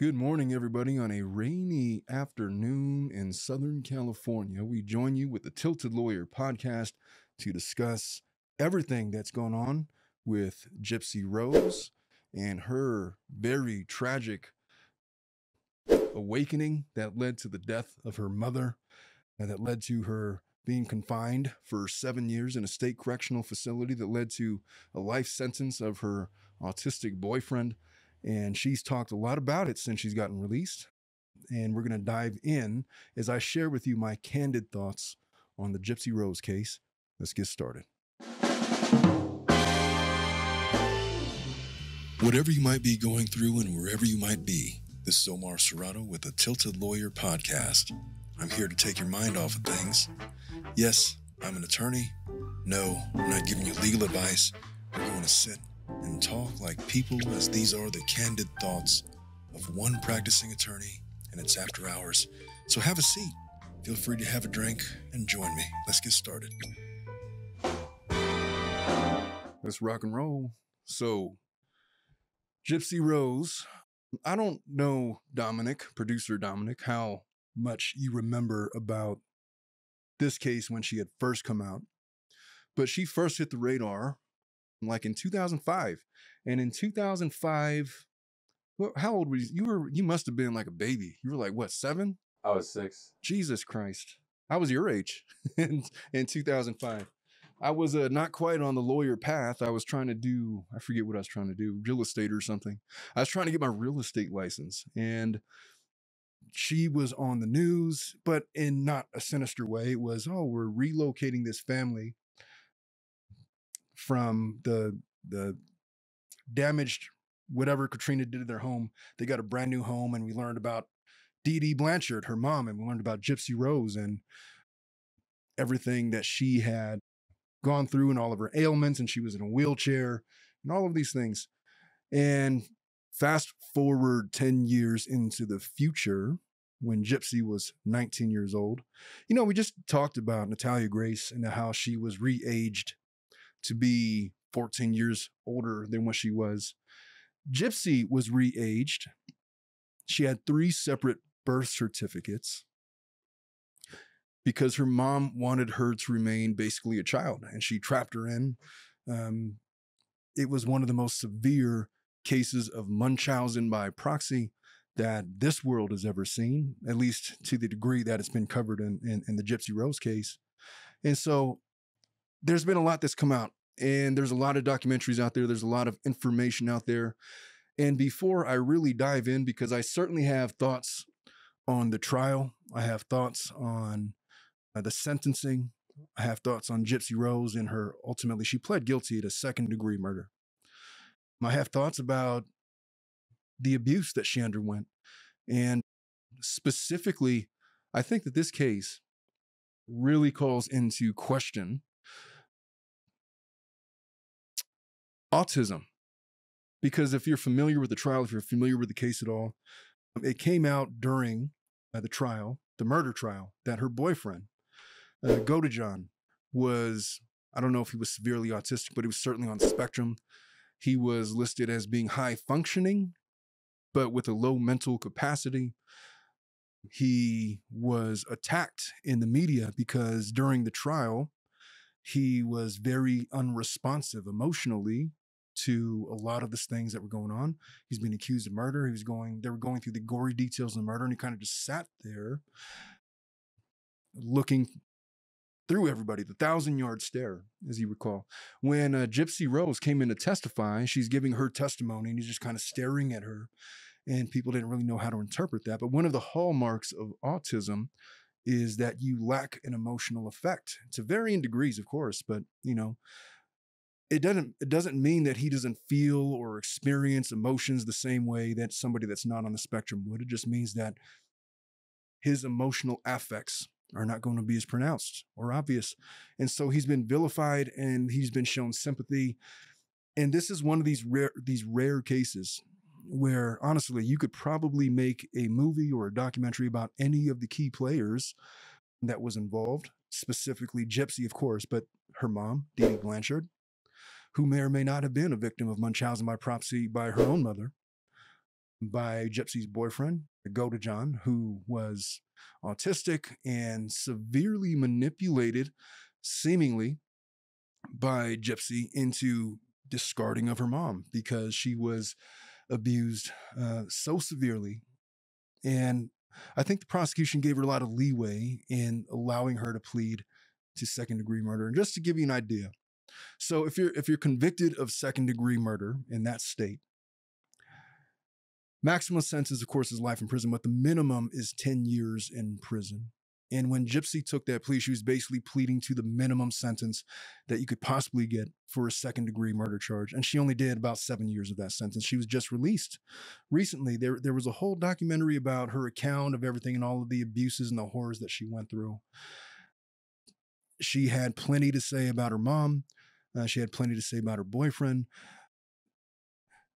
Good morning, everybody. On a rainy afternoon in Southern California, we join you with the Tilted Lawyer podcast to discuss everything that's going on with Gypsy Rose and her very tragic awakening that led to the death of her mother and that led to her being confined for seven years in a state correctional facility that led to a life sentence of her autistic boyfriend. And she's talked a lot about it since she's gotten released. And we're going to dive in as I share with you my candid thoughts on the Gypsy Rose case. Let's get started. Whatever you might be going through and wherever you might be, this is Omar Serrato with the Tilted Lawyer Podcast. I'm here to take your mind off of things. Yes, I'm an attorney. No, I'm not giving you legal advice. We're going to sit and talk like people as these are the candid thoughts of one practicing attorney, and it's after hours. So have a seat. Feel free to have a drink and join me. Let's get started. Let's rock and roll. So, Gypsy Rose. I don't know Dominic, producer Dominic, how much you remember about this case when she had first come out, but she first hit the radar like in 2005. And in 2005, well, how old were you? You were you must have been like a baby. You were like what, 7? I was 6. Jesus Christ. I was your age in in 2005. I was uh, not quite on the lawyer path. I was trying to do, I forget what I was trying to do, real estate or something. I was trying to get my real estate license. And she was on the news, but in not a sinister way. It was, oh, we're relocating this family from the the damaged whatever Katrina did to their home. They got a brand new home, and we learned about Dee Dee Blanchard, her mom, and we learned about Gypsy Rose and everything that she had gone through and all of her ailments, and she was in a wheelchair and all of these things. And fast forward 10 years into the future when Gypsy was 19 years old. You know, we just talked about Natalia Grace and how she was re aged to be 14 years older than what she was. Gypsy was re aged. She had three separate birth certificates because her mom wanted her to remain basically a child and she trapped her in. Um, it was one of the most severe cases of Munchausen by proxy that this world has ever seen, at least to the degree that it's been covered in, in, in the Gypsy Rose case. And so there's been a lot that's come out, and there's a lot of documentaries out there, there's a lot of information out there. And before I really dive in, because I certainly have thoughts on the trial, I have thoughts on uh, the sentencing, I have thoughts on Gypsy Rose and her ultimately, she pled guilty to second degree murder. I have thoughts about the abuse that she underwent. And specifically, I think that this case really calls into question autism. Because if you're familiar with the trial, if you're familiar with the case at all, it came out during uh, the trial, the murder trial, that her boyfriend, uh, Godejohn, was, I don't know if he was severely autistic, but he was certainly on the spectrum. He was listed as being high functioning, but with a low mental capacity. He was attacked in the media because during the trial, he was very unresponsive emotionally to a lot of the things that were going on. He's been accused of murder. He was going, they were going through the gory details of the murder, and he kind of just sat there looking through everybody, the thousand yard stare, as you recall. When uh, Gypsy Rose came in to testify, she's giving her testimony and he's just kind of staring at her. And people didn't really know how to interpret that. But one of the hallmarks of autism is that you lack an emotional effect to varying degrees, of course, but you know, it doesn't it doesn't mean that he doesn't feel or experience emotions the same way that somebody that's not on the spectrum would. It just means that his emotional affects are not going to be as pronounced or obvious. And so he's been vilified and he's been shown sympathy. And this is one of these rare these rare cases where honestly you could probably make a movie or a documentary about any of the key players that was involved, specifically Gypsy, of course, but her mom, Dee Blanchard, who may or may not have been a victim of Munchausen by proxy by her own mother. by Gypsy's boyfriend, Godejohn, who was autistic and severely manipulated, seemingly, by Gypsy into discarding of her mom because she was abused uh, so severely. And I think the prosecution gave her a lot of leeway in allowing her to plead to second degree murder. And just to give you an idea, so if you're if you're convicted of second degree murder in that state, maximum sentence, of course, is life in prison, but the minimum is 10 years in prison. And when Gypsy took that plea, she was basically pleading to the minimum sentence that you could possibly get for a second degree murder charge. And she only did about seven years of that sentence. She was just released recently. There, there was a whole documentary about her account of everything and all of the abuses and the horrors that she went through. She had plenty to say about her mom. Uh, she had plenty to say about her boyfriend.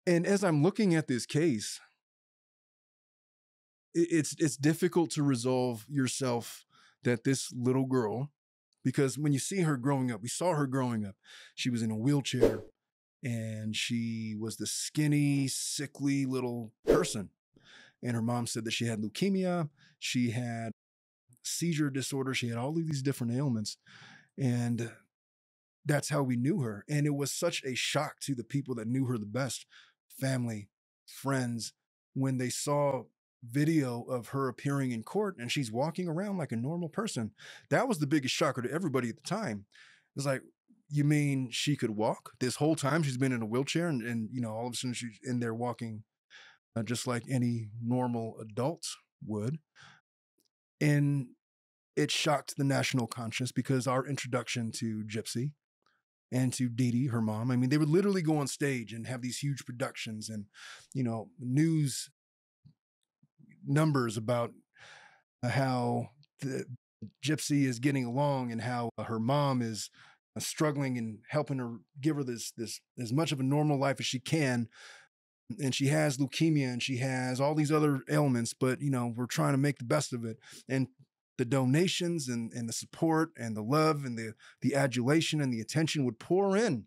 And as I'm looking at this case, it's it's difficult to resolve yourself that this little girl because when you see her growing up we saw her growing up she was in a wheelchair and she was the skinny sickly little person and her mom said that she had leukemia she had seizure disorder she had all of these different ailments and that's how we knew her and it was such a shock to the people that knew her the best family friends when they saw video of her appearing in court and she's walking around like a normal person. That was the biggest shocker to everybody at the time. It was like, you mean she could walk this whole time? She's been in a wheelchair and, and you know, all of a sudden she's in there walking uh, just like any normal adult would. And it shocked the national conscience because our introduction to Gypsy and to Dee Dee, her mom. I mean, they would literally go on stage and have these huge productions and, you know, news numbers about uh, how the gypsy is getting along and how uh, her mom is uh, struggling and helping her give her this this as much of a normal life as she can and she has leukemia and she has all these other ailments but you know we're trying to make the best of it and the donations and, and the support and the love and the the adulation and the attention would pour in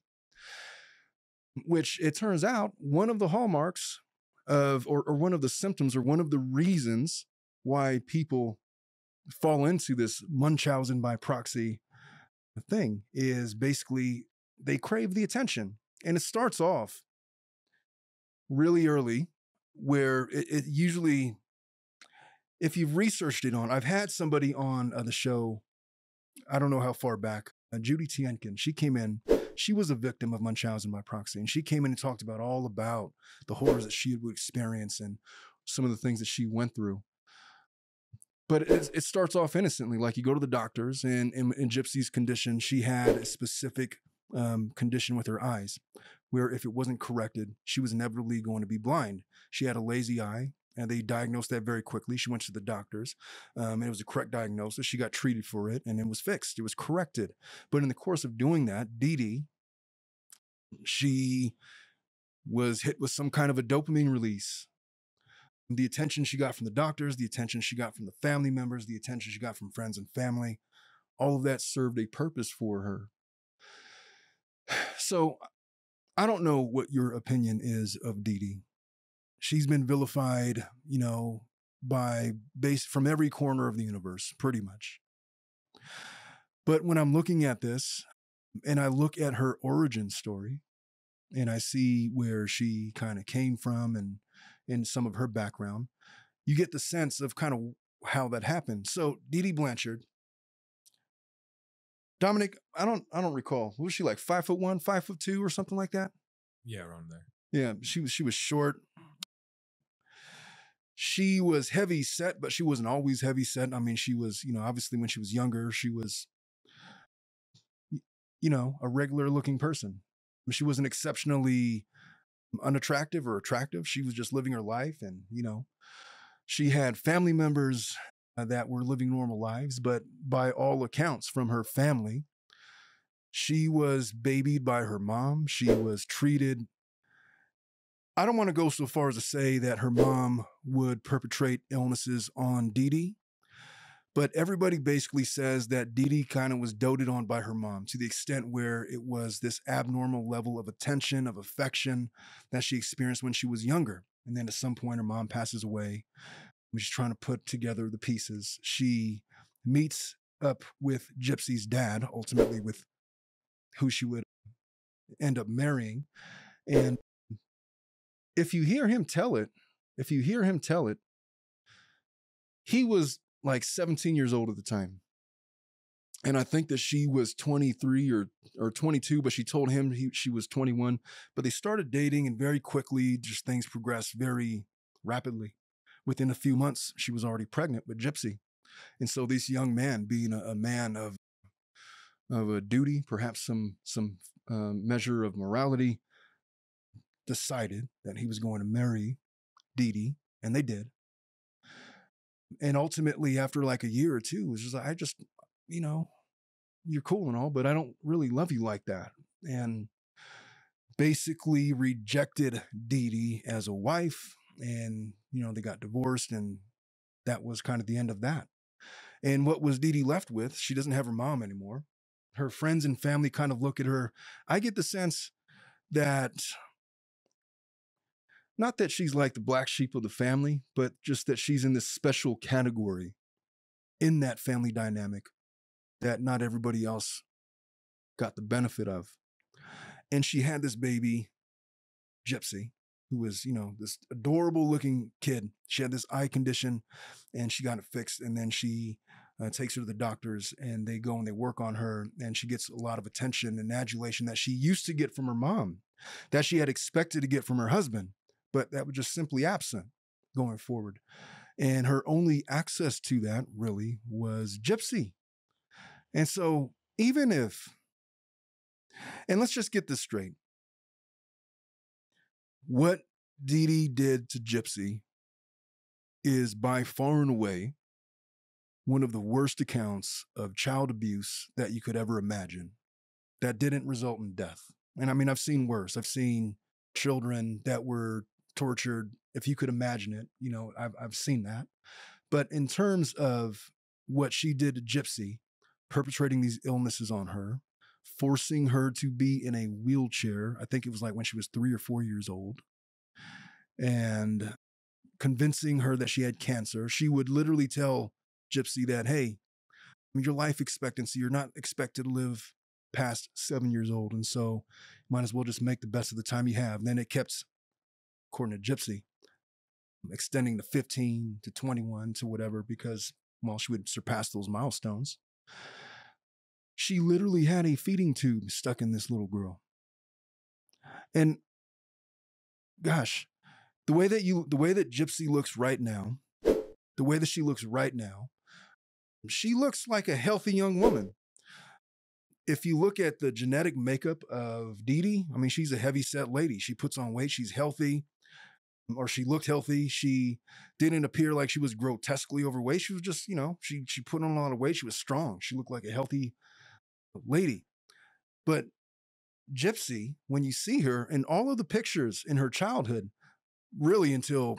which it turns out one of the hallmarks of or, or one of the symptoms or one of the reasons why people fall into this Munchausen by proxy thing is basically they crave the attention. And it starts off really early, where it, it usually, if you've researched it on, I've had somebody on uh, the show, I don't know how far back, uh, Judy Tienkin. She came in she was a victim of Munchausen by proxy. And she came in and talked about all about the horrors that she would experience and some of the things that she went through. But it, it starts off innocently. Like you go to the doctors, and in, in Gypsy's condition, she had a specific um, condition with her eyes, where if it wasn't corrected, she was inevitably going to be blind. She had a lazy eye, and they diagnosed that very quickly. She went to the doctors, um, and it was a correct diagnosis. She got treated for it, and it was fixed. It was corrected. But in the course of doing that, Dee Dee, she was hit with some kind of a dopamine release. The attention she got from the doctors, the attention she got from the family members, the attention she got from friends and family, all of that served a purpose for her. So I don't know what your opinion is of Dee Dee she's been vilified, you know, by base from every corner of the universe, pretty much. But when I'm looking at this and I look at her origin story and I see where she kind of came from and in some of her background, you get the sense of kind of how that happened. So Dee Dee Blanchard, Dominic, I don't I don't recall. Was she like five foot one, five foot two, or something like that? Yeah, around there. Yeah, she was she was short, she was heavy set, but she wasn't always heavy set. I mean, she was, you know, obviously when she was younger, she was, you know, a regular looking person. She wasn't exceptionally unattractive or attractive. She was just living her life. And, you know, she had family members uh, that were living normal lives, but by all accounts from her family, she was babied by her mom. She was treated I don't want to go so far as to say that her mom would perpetrate illnesses on Dee Dee, but everybody basically says that Dee Dee kind of was doted on by her mom to the extent where it was this abnormal level of attention, of affection that she experienced when she was younger. And then at some point, her mom passes away. She's trying to put together the pieces. She meets up with Gypsy's dad, ultimately with who she would end up marrying. And if you hear him tell it, if you hear him tell it, he was like 17 years old at the time. And I think that she was 23 or or 22, but she told him he, she was 21. But they started dating, and very quickly, just things progressed very rapidly. Within a few months, she was already pregnant with Gypsy. And so this young man, being a, a man of of a duty, perhaps some some uh, measure of morality, decided that he was going to marry Dee Dee, and they did. And ultimately, after like a year or two, it was just like, I just, you know, you're cool and all, but I don't really love you like that. And basically rejected Dee Dee as a wife. And, you know, they got divorced, and that was kind of the end of that. And what was Dee Dee left with? She doesn't have her mom anymore. Her friends and family kind of look at her. I get the sense that not that she's like the black sheep of the family, but just that she's in this special category in that family dynamic that not everybody else got the benefit of. And she had this baby, Gypsy, who was, you know, this adorable looking kid. She had this eye condition and she got it fixed. And then she uh, takes her to the doctors and they go and they work on her. And she gets a lot of attention and adulation that she used to get from her mom, that she had expected to get from her husband, but that was just simply absent going forward. And her only access to that really was Gypsy. And so, even if, and let's just get this straight what Dee Dee did to Gypsy is by far and away one of the worst accounts of child abuse that you could ever imagine that didn't result in death. And I mean, I've seen worse. I've seen children that were tortured. If you could imagine it, you know, I've, I've seen that. But in terms of what she did to Gypsy, perpetrating these illnesses on her, forcing her to be in a wheelchair. I think it was like when she was three or four years old, and convincing her that she had cancer. She would literally tell Gypsy that, hey, your life expectancy, you're not expected to live past seven years old. And so might as well just make the best of the time you have. And then it kept, according to Gypsy, extending to 15 to 21 to whatever, because, while she would surpass those milestones she literally had a feeding tube stuck in this little girl. And gosh, the way that you the way that Gypsy looks right now, the way that she looks right now, she looks like a healthy young woman. If you look at the genetic makeup of Dee Dee, I mean, she's a heavy set lady. She puts on weight, she's healthy, or she looked healthy. She didn't appear like she was grotesquely overweight. She was just, you know, she she put on a lot of weight. She was strong. She looked like a healthy lady. But Gypsy, when you see her in all of the pictures in her childhood, really until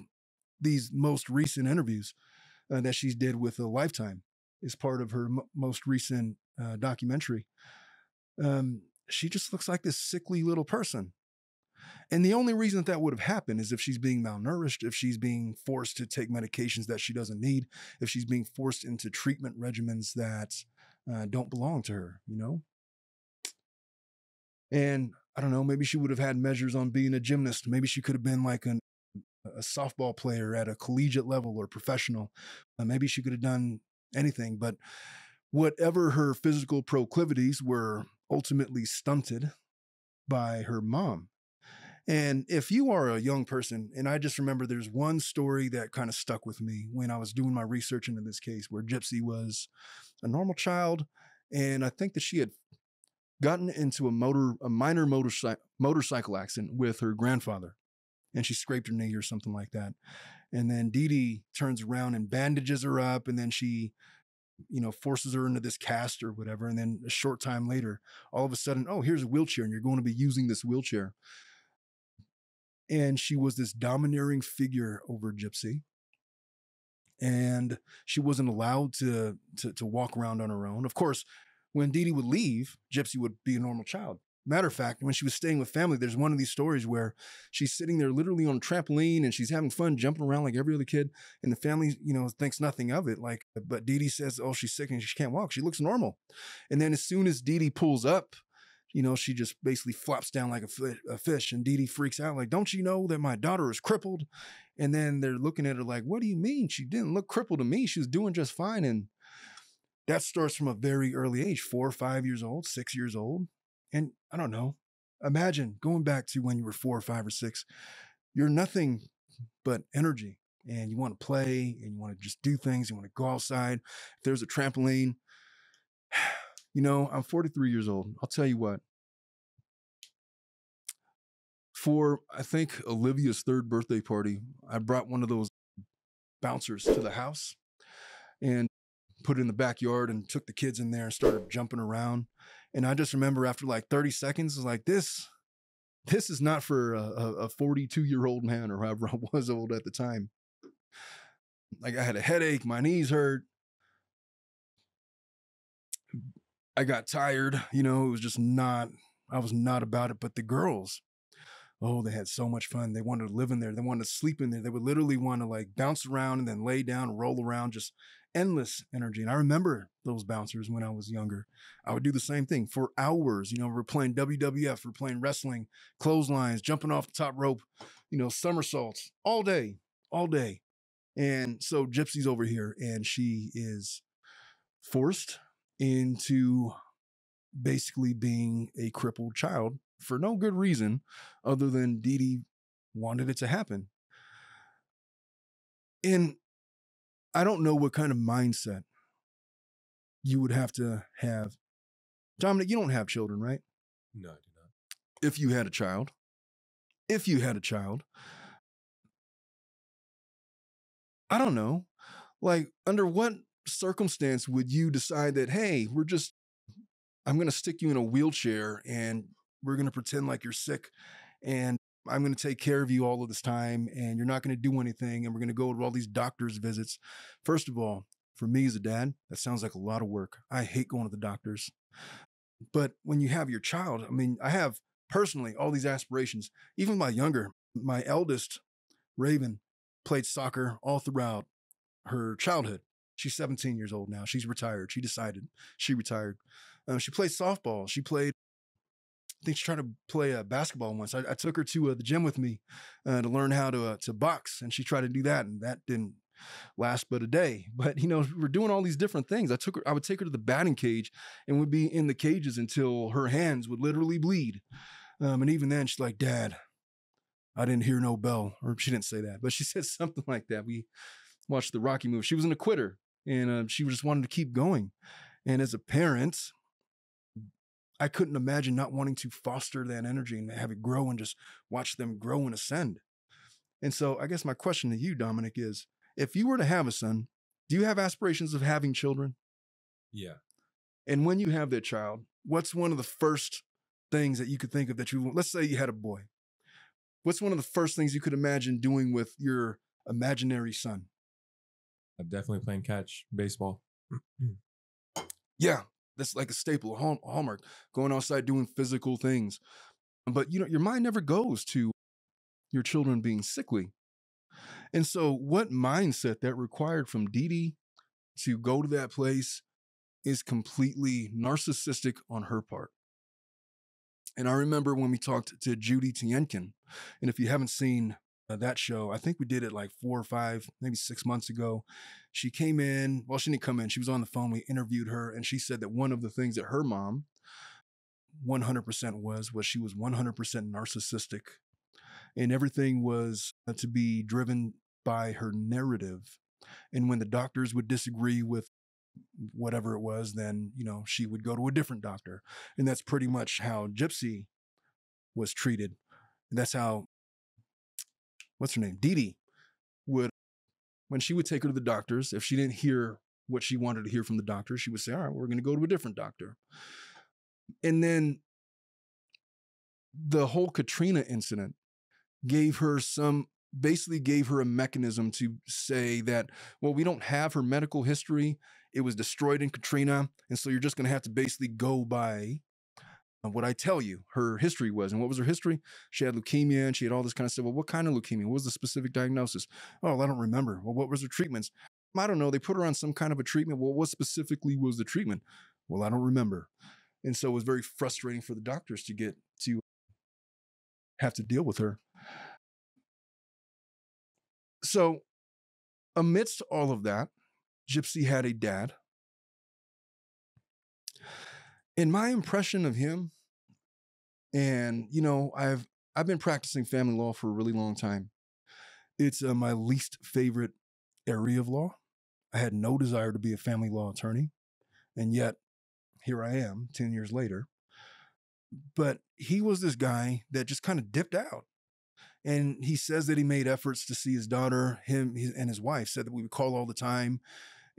these most recent interviews uh, that she's did with a Lifetime, is part of her m- most recent uh, documentary. Um, she just looks like this sickly little person. And the only reason that, that would have happened is if she's being malnourished, if she's being forced to take medications that she doesn't need, if she's being forced into treatment regimens that uh, don't belong to her, you know? And I don't know, maybe she would have had measures on being a gymnast. Maybe she could have been like an, a softball player at a collegiate level or professional. Uh, maybe she could have done anything, but whatever her physical proclivities were ultimately stunted by her mom. And if you are a young person, and I just remember there's one story that kind of stuck with me when I was doing my research into this case where Gypsy was a normal child. And I think that she had gotten into a motor, a minor motorcycle motorcycle accident with her grandfather. And she scraped her knee or something like that. And then Dee Dee turns around and bandages her up. And then she, you know, forces her into this cast or whatever. And then a short time later, all of a sudden, oh, here's a wheelchair and you're going to be using this wheelchair. And she was this domineering figure over Gypsy and she wasn't allowed to, to, to walk around on her own. Of course, when Dee would leave, Gypsy would be a normal child. Matter of fact, when she was staying with family, there's one of these stories where she's sitting there literally on a trampoline and she's having fun jumping around like every other kid. And the family, you know, thinks nothing of it. Like, but Dee says, oh, she's sick and she can't walk. She looks normal. And then as soon as Dee pulls up, you know, she just basically flops down like a, fi- a fish. And Dee Dee freaks out, like, don't you know that my daughter is crippled? And then they're looking at her like, what do you mean? She didn't look crippled to me. She was doing just fine. And that starts from a very early age, four or five years old, six years old. And I don't know, imagine going back to when you were four or five or six, you're nothing but energy and you want to play and you want to just do things. You want to go outside. If there's a trampoline, you know, I'm 43 years old. I'll tell you what. For I think Olivia's third birthday party, I brought one of those bouncers to the house and put it in the backyard and took the kids in there and started jumping around. And I just remember after like 30 seconds, I was like, this, this is not for a 42 year old man or however I was old at the time. Like I had a headache, my knees hurt. I got tired, you know, it was just not, I was not about it. But the girls, oh, they had so much fun. They wanted to live in there. They wanted to sleep in there. They would literally want to like bounce around and then lay down, roll around, just endless energy. And I remember those bouncers when I was younger. I would do the same thing for hours. You know, we're playing WWF, we're playing wrestling, clotheslines, jumping off the top rope, you know, somersaults all day, all day. And so Gypsy's over here and she is forced into basically being a crippled child for no good reason other than Dee Dee wanted it to happen. And I don't know what kind of mindset you would have to have. Dominic, you don't have children, right? No, I do not. If you had a child, if you had a child, I don't know. Like, under what circumstance would you decide that, hey, we're just, I'm going to stick you in a wheelchair and we're going to pretend like you're sick and I'm going to take care of you all of this time and you're not going to do anything and we're going to go to all these doctor's visits. First of all, for me as a dad, that sounds like a lot of work. I hate going to the doctors. But when you have your child, I mean, I have personally all these aspirations. Even my younger, my eldest, Raven, played soccer all throughout her childhood. She's 17 years old now. She's retired. She decided she retired. Uh, she played softball. She played I think she tried to play uh, basketball once. I, I, took her to uh, the gym with me uh, to learn how to uh, to box, and she tried to do that, and that didn't last but a day. But you know, we are doing all these different things. I took her. I would take her to the batting cage, and would be in the cages until her hands would literally bleed. Um, and even then, she's like, "Dad, I didn't hear no bell," or she didn't say that, but she said something like that. We watched the Rocky movie. She was in a quitter, and uh, she just wanted to keep going. And as a parent, I couldn't imagine not wanting to foster that energy and have it grow and just watch them grow and ascend. And so I guess my question to you, Dominic, is if you were to have a son, do you have aspirations of having children? Yeah. And when you have that child, what's one of the first things that you could think of that you let's say you had a boy. What's one of the first things you could imagine doing with your imaginary son? I'm definitely playing catch baseball. yeah, that's like a staple, a hallmark. Going outside doing physical things, but you know your mind never goes to your children being sickly. And so, what mindset that required from Dee to go to that place is completely narcissistic on her part. And I remember when we talked to Judy Tienkin, and if you haven't seen uh, that show. I think we did it like four or five, maybe six months ago. She came in. Well, she didn't come in. She was on the phone. We interviewed her, and she said that one of the things that her mom 100% was was she was 100% narcissistic, and everything was uh, to be driven by her narrative. And when the doctors would disagree with whatever it was, then you know she would go to a different doctor, and that's pretty much how Gypsy was treated. And that's how what's her name? Dee Dee would, when she would take her to the doctors, if she didn't hear what she wanted to hear from the doctor, she would say, All right, we're going to go to a different doctor. And then the whole Katrina incident gave her some basically gave her a mechanism to say that well we don't have her medical history it was destroyed in katrina and so you're just going to have to basically go by what I tell you her history was. And what was her history? She had leukemia and she had all this kind of stuff. Well, what kind of leukemia? What was the specific diagnosis? Oh, I don't remember. Well, what was her treatments? I don't know. They put her on some kind of a treatment. Well, what specifically was the treatment? Well, I don't remember. And so it was very frustrating for the doctors to get to have to deal with her. So, amidst all of that, Gypsy had a dad. And my impression of him, and you know, I've I've been practicing family law for a really long time. It's uh, my least favorite area of law. I had no desire to be a family law attorney, and yet here I am 10 years later. But he was this guy that just kind of dipped out. And he says that he made efforts to see his daughter. Him and his wife said that we would call all the time,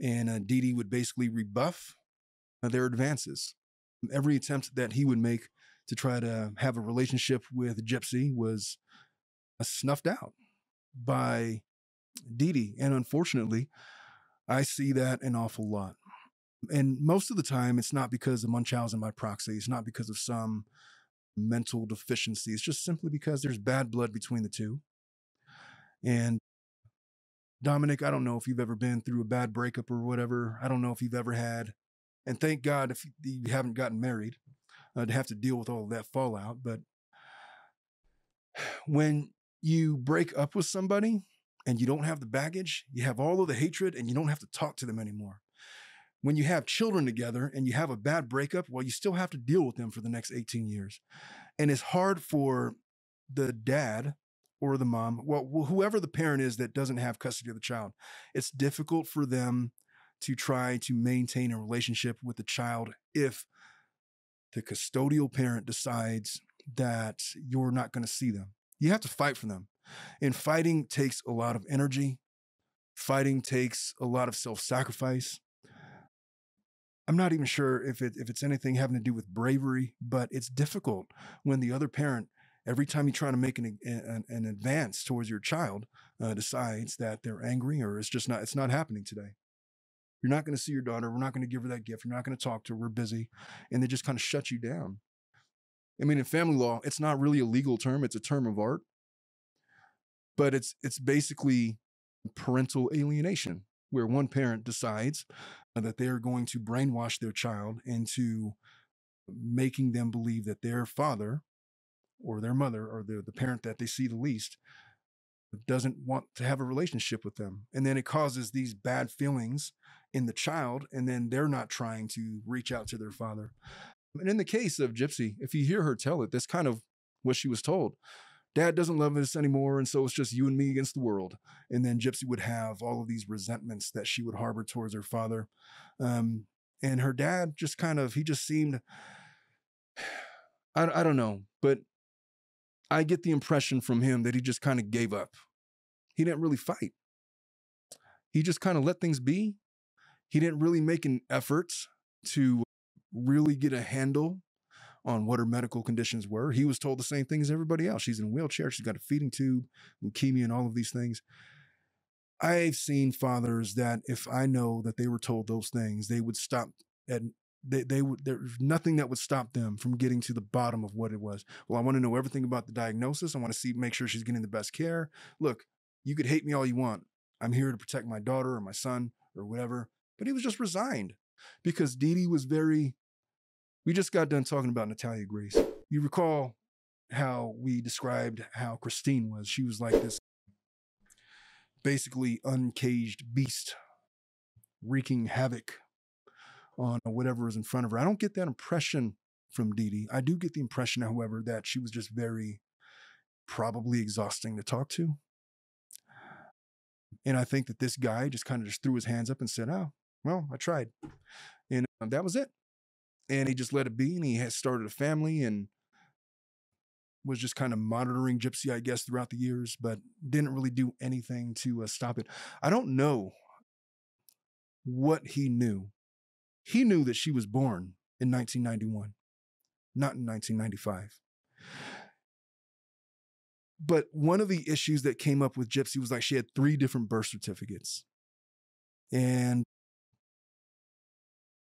and uh, Dee Dee would basically rebuff uh, their advances. Every attempt that he would make to try to have a relationship with Gypsy was uh, snuffed out by Dee. And unfortunately, I see that an awful lot. And most of the time, it's not because of Munchausen by proxy. It's not because of some mental deficiency. It's just simply because there's bad blood between the two. And Dominic, I don't know if you've ever been through a bad breakup or whatever. I don't know if you've ever had, and thank God if you haven't gotten married uh, to have to deal with all that fallout. But when you break up with somebody and you don't have the baggage, you have all of the hatred and you don't have to talk to them anymore. When you have children together and you have a bad breakup, well, you still have to deal with them for the next 18 years. And it's hard for the dad or the mom, well, whoever the parent is that doesn't have custody of the child, it's difficult for them to try to maintain a relationship with the child if the custodial parent decides that you're not going to see them. You have to fight for them. And fighting takes a lot of energy. Fighting takes a lot of self-sacrifice. I'm not even sure if it if it's anything having to do with bravery, but it's difficult when the other parent every time you try to make an, an, an advance towards your child uh, decides that they're angry or it's just not it's not happening today you're not going to see your daughter we're not going to give her that gift you're not going to talk to her we're busy and they just kind of shut you down. I mean in family law it's not really a legal term it's a term of art. But it's it's basically parental alienation where one parent decides that they are going to brainwash their child into making them believe that their father or their mother or the, the parent that they see the least doesn't want to have a relationship with them. And then it causes these bad feelings in the child, and then they're not trying to reach out to their father. And in the case of Gypsy, if you hear her tell it, that's kind of what she was told. Dad doesn't love us anymore, and so it's just you and me against the world. And then Gypsy would have all of these resentments that she would harbor towards her father. Um, and her dad just kind of, he just seemed, I, I don't know, but I get the impression from him that he just kind of gave up. He didn't really fight. He just kind of let things be. He didn't really make an effort to really get a handle on what her medical conditions were. He was told the same thing as everybody else. She's in a wheelchair, she's got a feeding tube, leukemia, and all of these things. I've seen fathers that if I know that they were told those things, they would stop at they, they would there's nothing that would stop them from getting to the bottom of what it was. Well, I want to know everything about the diagnosis. I want to see make sure she's getting the best care. Look, you could hate me all you want. I'm here to protect my daughter or my son or whatever. But he was just resigned because Dee was very we just got done talking about Natalia Grace. You recall how we described how Christine was. She was like this basically uncaged beast wreaking havoc on whatever was in front of her. I don't get that impression from Dee Dee. I do get the impression, however, that she was just very probably exhausting to talk to. And I think that this guy just kind of just threw his hands up and said, Oh, well, I tried. And uh, that was it and he just let it be and he has started a family and was just kind of monitoring gypsy i guess throughout the years but didn't really do anything to uh, stop it i don't know what he knew he knew that she was born in 1991 not in 1995 but one of the issues that came up with gypsy was like she had three different birth certificates and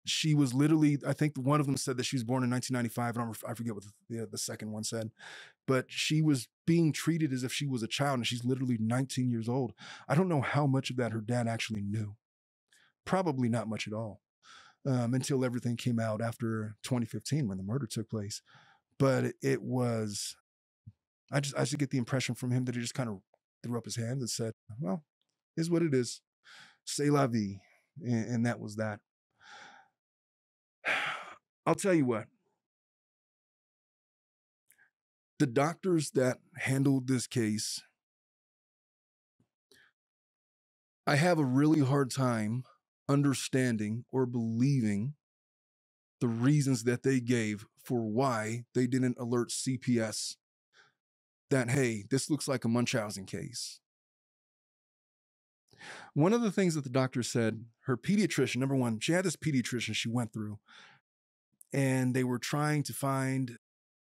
she was literally, I think one of them said that she was born in 1995. I, don't, I forget what the, the second one said, but she was being treated as if she was a child and she's literally 19 years old. I don't know how much of that her dad actually knew. Probably not much at all um, until everything came out after 2015 when the murder took place. But it was, I just, I just get the impression from him that he just kind of threw up his hands and said, well, is what it is. C'est la vie. And, and that was that. I'll tell you what. The doctors that handled this case, I have a really hard time understanding or believing the reasons that they gave for why they didn't alert CPS that, hey, this looks like a Munchausen case. One of the things that the doctor said, her pediatrician, number one, she had this pediatrician she went through, and they were trying to find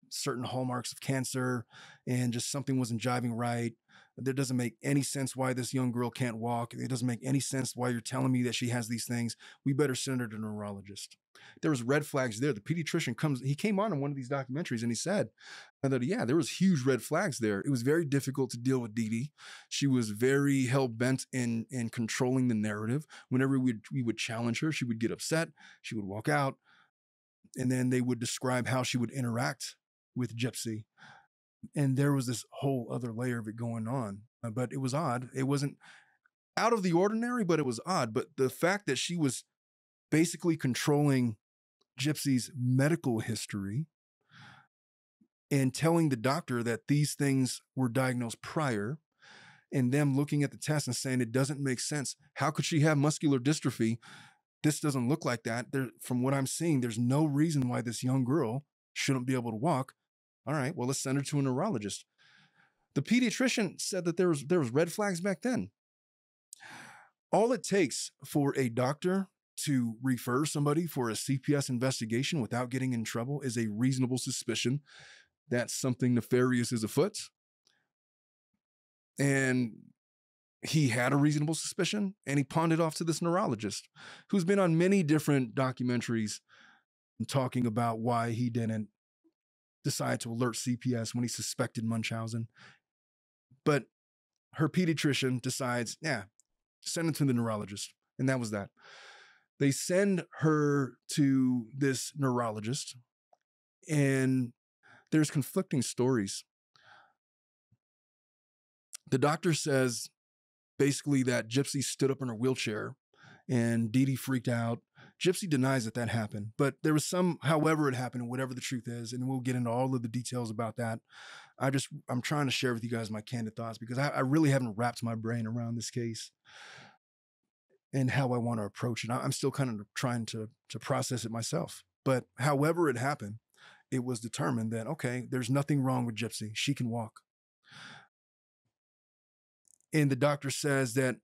certain hallmarks of cancer, and just something wasn't jiving right. There doesn't make any sense why this young girl can't walk. It doesn't make any sense why you're telling me that she has these things. We better send her to a neurologist. There was red flags there. The pediatrician comes, he came on in one of these documentaries and he said that, yeah, there was huge red flags there. It was very difficult to deal with Dee Dee. She was very hell-bent in, in controlling the narrative. Whenever we, we would challenge her, she would get upset. She would walk out. And then they would describe how she would interact with Gypsy and there was this whole other layer of it going on. Uh, but it was odd. It wasn't out of the ordinary, but it was odd. But the fact that she was basically controlling Gypsy's medical history and telling the doctor that these things were diagnosed prior and them looking at the test and saying it doesn't make sense. How could she have muscular dystrophy? This doesn't look like that. There, from what I'm seeing, there's no reason why this young girl shouldn't be able to walk. All right, well, let's send her to a neurologist. The pediatrician said that there was there was red flags back then. All it takes for a doctor to refer somebody for a CPS investigation without getting in trouble is a reasonable suspicion that something nefarious is afoot. And he had a reasonable suspicion and he pawned it off to this neurologist who's been on many different documentaries talking about why he didn't decide to alert CPS when he suspected Munchausen. But her pediatrician decides, yeah, send it to the neurologist. And that was that. They send her to this neurologist, and there's conflicting stories. The doctor says basically that Gypsy stood up in her wheelchair and Dee Dee freaked out Gypsy denies that that happened, but there was some, however it happened, and whatever the truth is, and we'll get into all of the details about that. I just, I'm trying to share with you guys my candid thoughts because I, I really haven't wrapped my brain around this case and how I want to approach it. I'm still kind of trying to to process it myself. But however it happened, it was determined that okay, there's nothing wrong with Gypsy. She can walk. And the doctor says that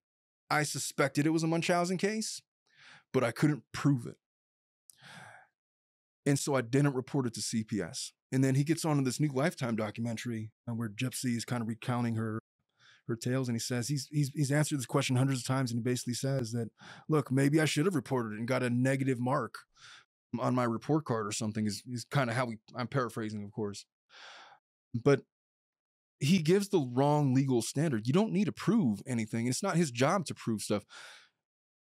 I suspected it was a Munchausen case but I couldn't prove it. And so I didn't report it to CPS. And then he gets on in this new Lifetime documentary uh, where Gypsy is kind of recounting her her tales, and he says he's he's he's answered this question hundreds of times, and he basically says that, look, maybe I should have reported it and got a negative mark on my report card or something. Is is kind of how we I'm paraphrasing, of course, but he gives the wrong legal standard. You don't need to prove anything. It's not his job to prove stuff.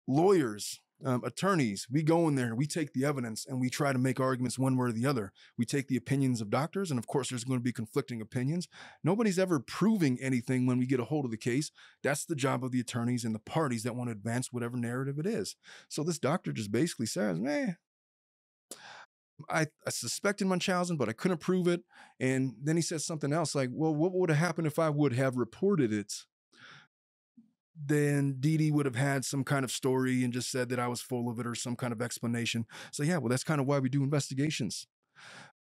Lawyers um, attorneys, we go in there, we take the evidence, and we try to make arguments one way or the other. We take the opinions of doctors, and of course, there's going to be conflicting opinions. Nobody's ever proving anything when we get a hold of the case. That's the job of the attorneys and the parties that want to advance whatever narrative it is. So this doctor just basically says, man, I, I, suspected Munchausen, but I couldn't prove it. And then he says something else like, well, what would have happened if I would have reported it? Then Dee Dee would have had some kind of story and just said that I was full of it or some kind of explanation. So, yeah, well, that's kind of why we do investigations.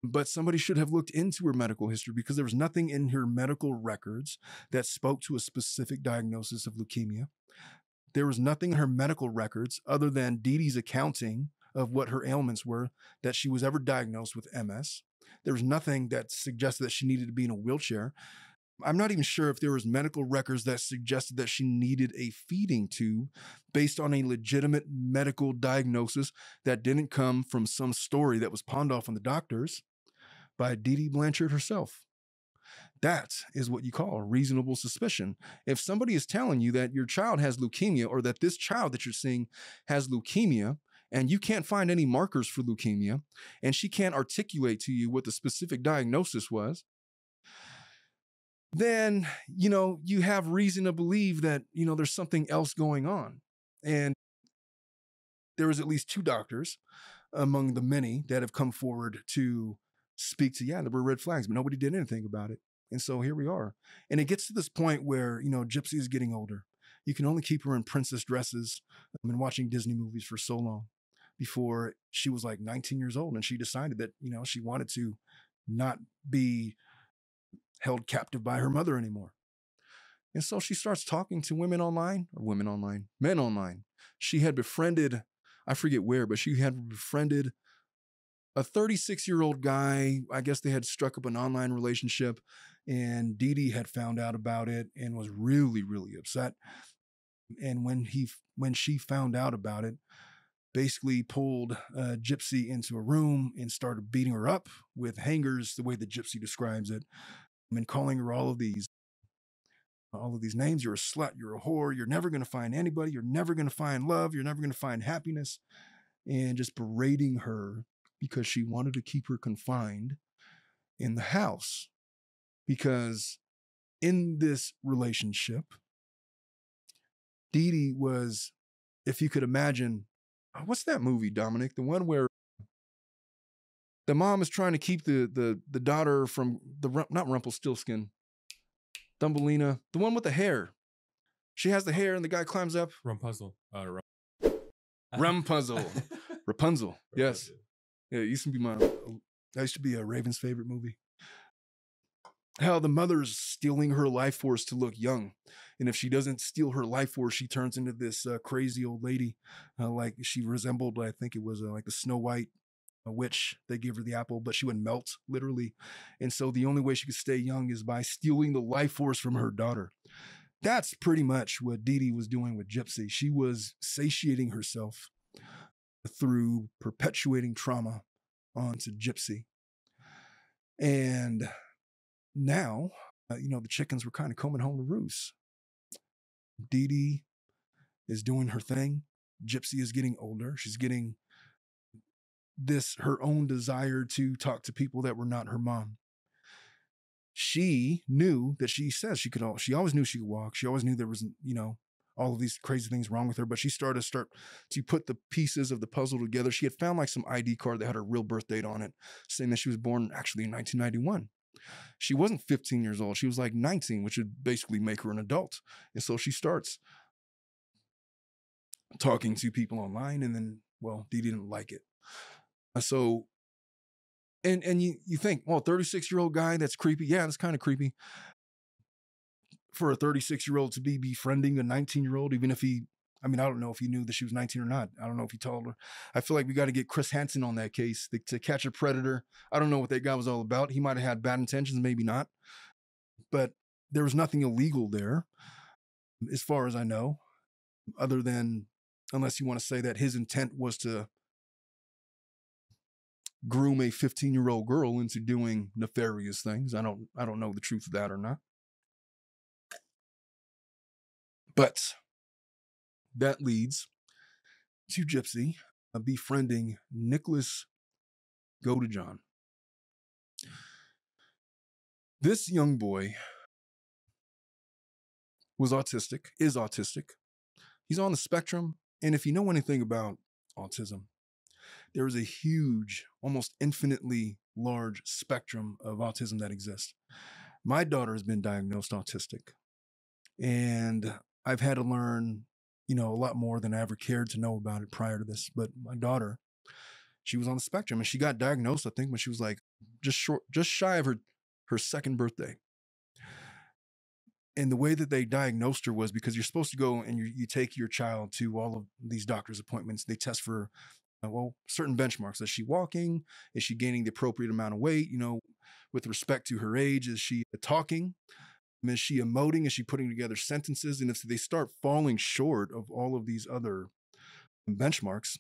But somebody should have looked into her medical history because there was nothing in her medical records that spoke to a specific diagnosis of leukemia. There was nothing in her medical records other than Dee Dee's accounting of what her ailments were that she was ever diagnosed with MS. There was nothing that suggested that she needed to be in a wheelchair. I'm not even sure if there was medical records that suggested that she needed a feeding tube based on a legitimate medical diagnosis that didn't come from some story that was pawned off on the doctors by Dee Dee Blanchard herself. That is what you call a reasonable suspicion. If somebody is telling you that your child has leukemia or that this child that you're seeing has leukemia, and you can't find any markers for leukemia, and she can't articulate to you what the specific diagnosis was, then you know you have reason to believe that you know there's something else going on. And there was at least two doctors among the many that have come forward to speak to yeah there were red flags but nobody did anything about it. And so here we are. And it gets to this point where you know gypsy is getting older. You can only keep her in princess dresses um, i've been watching disney movies for so long before she was like 19 years old and she decided that you know she wanted to not be held captive by her mother anymore. And so she starts talking to women online, or women online, men online. She had befriended, I forget where, but she had befriended a 36 year old guy. I guess they had struck up an online relationship, and Dee Dee had found out about it and was really, really upset. And when he, when she found out about it, basically pulled Gypsy into a room and started beating her up with hangers, the way that Gypsy describes it, and calling her all of these all of these names. You're a slut, you're a whore, you're never going to find anybody, you're never going to find love, you're never going to find happiness, and just berating her because she wanted to keep her confined in the house. Because in this relationship, Dee Dee was, if you could imagine, uh, what's that movie, Dominic? The one where the mom is trying to keep the the the daughter from the not Rumpelstiltskin, Thumbelina, the one with the hair. She has the hair, and the guy climbs up. Rumpuzzle. Uh, rum. Rumpuzzle. Rapunzel. Yes. Yeah, it used to be my. That used to be a Raven's favorite movie. How the mother's stealing her life force to look young, and if she doesn't steal her life force, she turns into this uh, crazy old lady, uh, like she resembled. I think it was uh, like the Snow White a witch. They gave her the apple, but she would melt literally. And so the only way she could stay young is by stealing the life force from her daughter. That's pretty much what Dee Dee was doing with Gypsy. She was satiating herself through perpetuating trauma onto Gypsy. And now, uh, you know, the chickens were kind of coming home to roost. Dee Dee is doing her thing. Gypsy is getting older. She's getting this her own desire to talk to people that were not her mom. She knew that she says she could all she always knew she could walk. She always knew there was, you know, all of these crazy things wrong with her, but she started to start to put the pieces of the puzzle together. She had found like some ID card that had her real birth date on it, saying that she was born actually in 1991. She wasn't 15 years old. She was like 19, which would basically make her an adult. And so she starts talking to people online, and then, well, Dee didn't like it. Uh, so, and and you you think, well, 36 year old guy, that's creepy. Yeah, that's kind of creepy for a 36 year old to be befriending a 19 year old, even if he. I mean, I don't know if he knew that she was 19 or not. I don't know if he told her. I feel like we got to get Chris Hansen on that case the, to catch a predator. I don't know what that guy was all about. He might have had bad intentions, maybe not, but there was nothing illegal there, as far as I know, other than unless you want to say that his intent was to groom a 15 year old girl into doing nefarious things. I don't I don't know the truth of that or not. But that leads to Gypsy uh, befriending Nicholas Godejohn. This young boy was autistic, is autistic. He's on the spectrum. And if you know anything about autism, there is a huge, almost infinitely large spectrum of autism that exists. My daughter has been diagnosed autistic, and I've had to learn, you know, a lot more than I ever cared to know about it prior to this. But my daughter, she was on the spectrum, and she got diagnosed, I think, when she was like just short, just shy of her her second birthday. And the way that they diagnosed her was because you're supposed to go and you, you take your child to all of these doctor's appointments. They test for well, certain benchmarks. Is she walking? Is she gaining the appropriate amount of weight? You know, with respect to her age, is she talking? Is she emoting? Is she putting together sentences? And if they start falling short of all of these other benchmarks,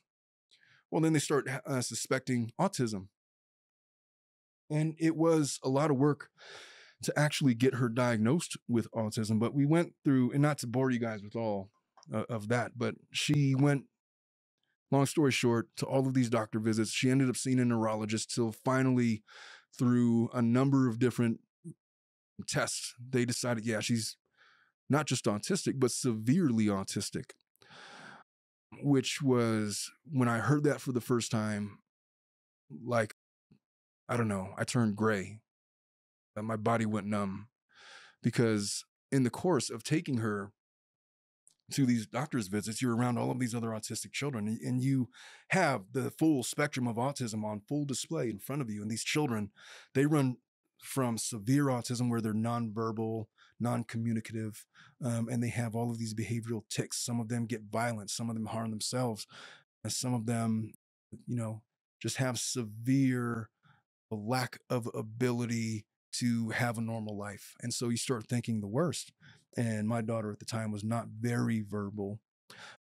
well, then they start uh, suspecting autism. And it was a lot of work to actually get her diagnosed with autism. But we went through, and not to bore you guys with all uh, of that, but she went, long story short, to all of these doctor visits. She ended up seeing a neurologist till finally, through a number of different tests, they decided, yeah, she's not just autistic, but severely autistic. Which was when I heard that for the first time, like, I don't know, I turned gray. Uh, my body went numb because in the course of taking her to these doctor's visits, you're around all of these other autistic children, and you have the full spectrum of autism on full display in front of you. And these children, they run from severe autism where they're nonverbal, non-communicative, um, and they have all of these behavioral tics. Some of them get violent, some of them harm themselves, and some of them, you know, just have severe lack of ability to have a normal life. And so you start thinking the worst. And my daughter at the time was not very verbal.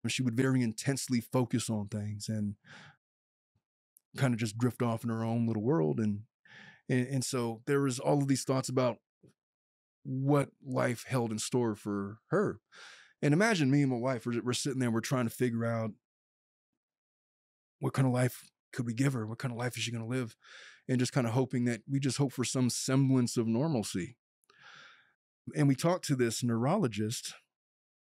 She would very intensely focus on things and kind of just drift off in her own little world. And, and, and so there was all of these thoughts about what life held in store for her. And imagine me and my wife, we're, we're sitting there, we're trying to figure out what kind of life could we give her? What kind of life is she going to live? And just kind of hoping that we just hope for some semblance of normalcy. And we talked to this neurologist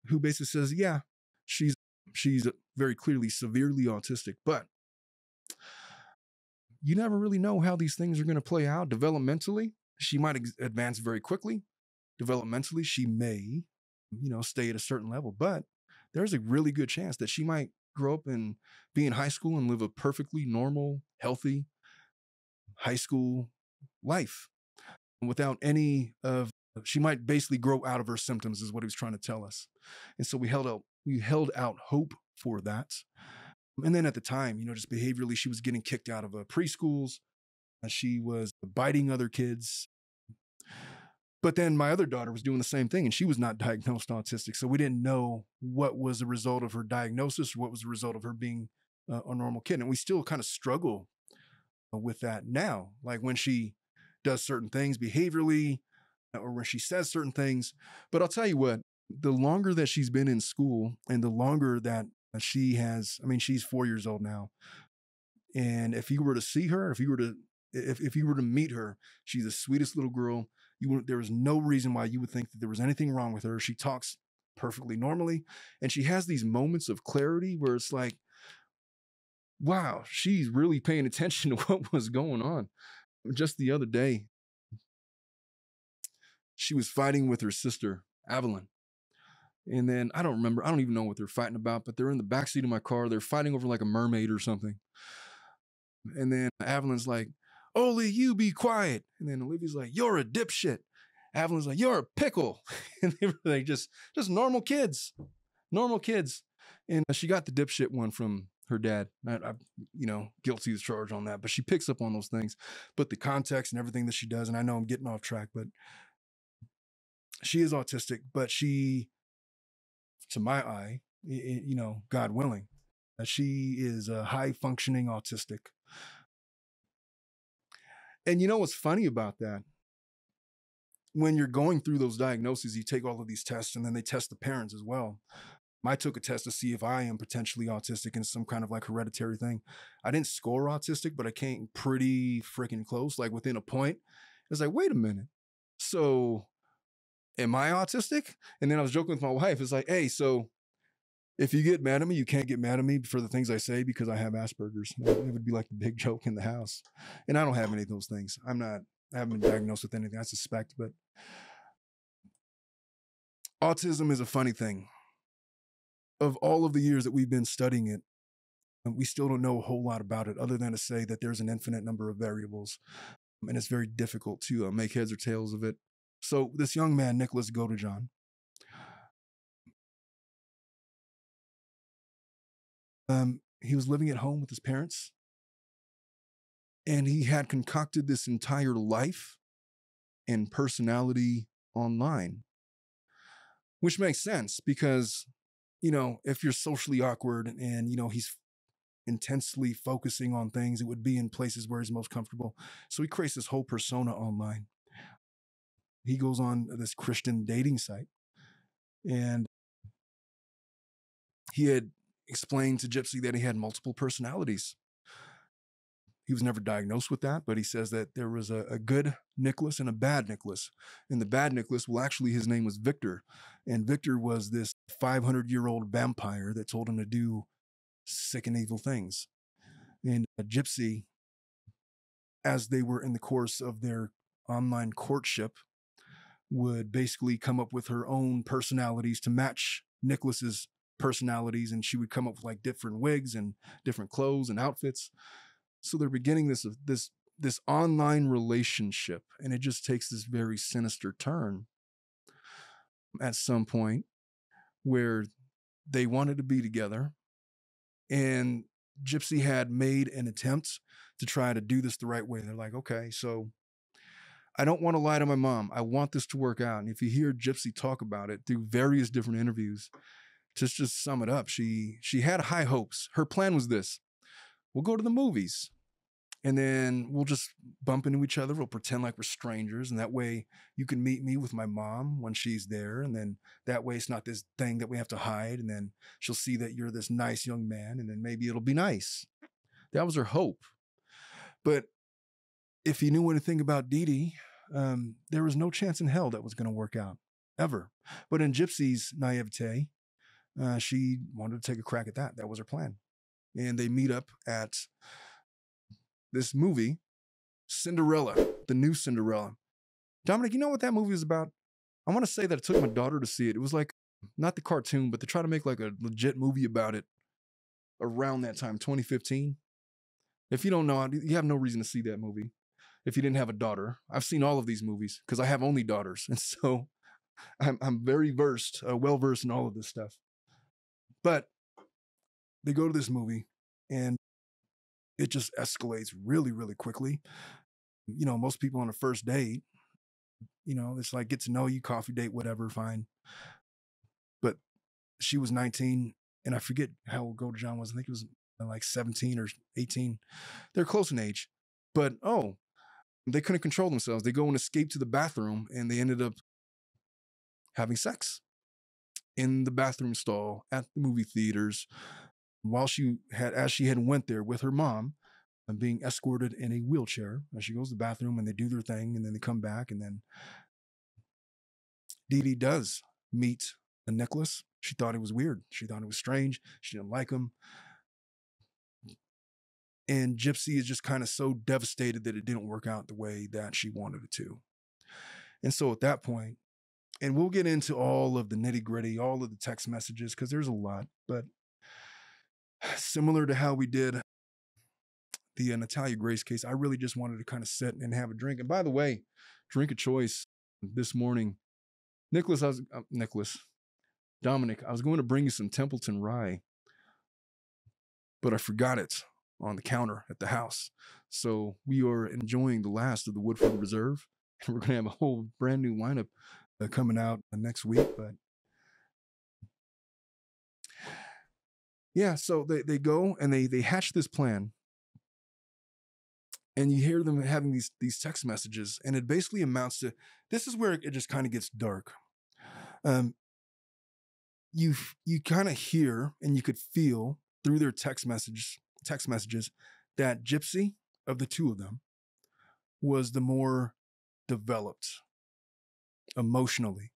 who basically says, yeah, she's she's very clearly severely autistic, but you never really know how these things are going to play out developmentally. She might ex- advance very quickly. Developmentally, she may, you know, stay at a certain level, but there's a really good chance that she might grow up and be in high school and live a perfectly normal, healthy high school life without any of she might basically grow out of her symptoms is what he was trying to tell us and so we held out we held out hope for that and then at the time you know just behaviorally she was getting kicked out of uh, preschools and she was biting other kids but then my other daughter was doing the same thing and she was not diagnosed autistic. So we didn't know what was the result of her diagnosis or what was the result of her being uh, a normal kid. And we still kind of struggle with that now. Like when she does certain things behaviorally or when she says certain things. But I'll tell you what, the longer that she's been in school and the longer that she has, I mean, she's four years old now. And if you were to see her, if you were to, if, if you were to meet her, she's the sweetest little girl. You there was no reason why you would think that there was anything wrong with her. She talks perfectly normally, and she has these moments of clarity where it's like, wow, she's really paying attention to what was going on. Just the other day, she was fighting with her sister, Evelyn. And then I don't remember, I don't even know what they're fighting about, but they're in the backseat of my car. They're fighting over like a mermaid or something. And then Evelyn's like, Oli, you be quiet. And then Olivia's like, you're a dipshit. Evelyn's like, you're a pickle. and they were like, just, just normal kids, normal kids. And she got the dipshit one from her dad. I, I, you know, guilty as charged on that, but she picks up on those things. But the context and everything that she does, and I know I'm getting off track, but she is autistic, but she, to my eye, you know, God willing, uh, she is a high functioning autistic. And you know what's funny about that? When you're going through those diagnoses, you take all of these tests and then they test the parents as well. I took a test to see if I am potentially autistic and some kind of like hereditary thing. I didn't score autistic, but I came pretty freaking close, like within a point. It's like, wait a minute. So am I autistic? And then I was joking with my wife. It's like, hey, so if you get mad at me, you can't get mad at me for the things I say because I have Asperger's. It would be like the big joke in the house. And I don't have any of those things. I'm not, I haven't been diagnosed with anything, I suspect, but autism is a funny thing. Of all of the years that we've been studying it, we still don't know a whole lot about it other than to say that there's an infinite number of variables. And it's very difficult to uh, make heads or tails of it. So, this young man, Nicholas Godejohn, Um, he was living at home with his parents, and he had concocted this entire life and personality online, which makes sense because, you know, if you're socially awkward and, you know, he's intensely focusing on things, it would be in places where he's most comfortable. So he creates this whole persona online. He goes on this Christian dating site and he had explained to Gypsy that he had multiple personalities. He was never diagnosed with that, but he says that there was a, a good Nicholas and a bad Nicholas. And the bad Nicholas, well, actually, his name was Victor. And Victor was this 500 year old vampire that told him to do sick and evil things. And a gypsy, as they were in the course of their online courtship, would basically come up with her own personalities to match Nicholas's personalities, and she would come up with like different wigs and different clothes and outfits. So they're beginning this this this online relationship, and it just takes this very sinister turn at some point where they wanted to be together and Gypsy had made an attempt to try to do this the right way. They're like, okay, so I don't want to lie to my mom. I want this to work out. And if you hear Gypsy talk about it through various different interviews, just just sum it up, she she had high hopes. Her plan was this: we'll go to the movies and then we'll just bump into each other. We'll pretend like we're strangers, and that way you can meet me with my mom when she's there, and then that way it's not this thing that we have to hide. And then she'll see that you're this nice young man, and then maybe it'll be nice. That was her hope. But if you knew anything about Dee Dee, um, there was no chance in hell that was going to work out ever. But in Gypsy's naivete, uh, she wanted to take a crack at that. That was her plan, and they meet up at this movie, Cinderella, the new Cinderella. Dominic, you know what that movie is about? I want to say that I took my daughter to see it. It was like not the cartoon, but to try to make like a legit movie about it around that time, 2015. If you don't know, you have no reason to see that movie if you didn't have a daughter. I've seen all of these movies because I have only daughters. And so I'm, I'm very versed, uh, well versed in all of this stuff. But they go to this movie and it just escalates really, really quickly. You know, most people on a first date, you know, it's like get to know you, coffee date, whatever, fine. But she was 19, and I forget how old Godejohn was. I think it was uh, like 17 or 18. They're close in age. But oh, they couldn't control themselves. They go and escape to the bathroom, and they ended up having sex in the bathroom stall at the movie theaters while she had as she had went there with her mom and being escorted in a wheelchair as she goes to the bathroom and they do their thing and then they come back and then Dee Dee does meet a Nicholas. She thought it was weird. She thought it was strange. She didn't like him. And Gypsy is just kind of so devastated that it didn't work out the way that she wanted it to. And so at that point, and we'll get into all of the nitty gritty, all of the text messages, because there's a lot, but similar to how we did the uh, Natalia Grace case, I really just wanted to kind of sit and have a drink. And by the way, drink of choice this morning, Nicholas, I was, uh, Nicholas, Dominic, I was going to bring you some Templeton rye, but I forgot it on the counter at the house. So we are enjoying the last of the Woodford Reserve, and we're going to have a whole brand new lineup uh, coming out uh, next week. But yeah, so they, they go and they they hatch this plan. And you hear them having these these text messages, and it basically amounts to this is where it just kind of gets dark. Um, you you kind of hear and you could feel through their text message text messages that Gypsy of the two of them was the more developed emotionally.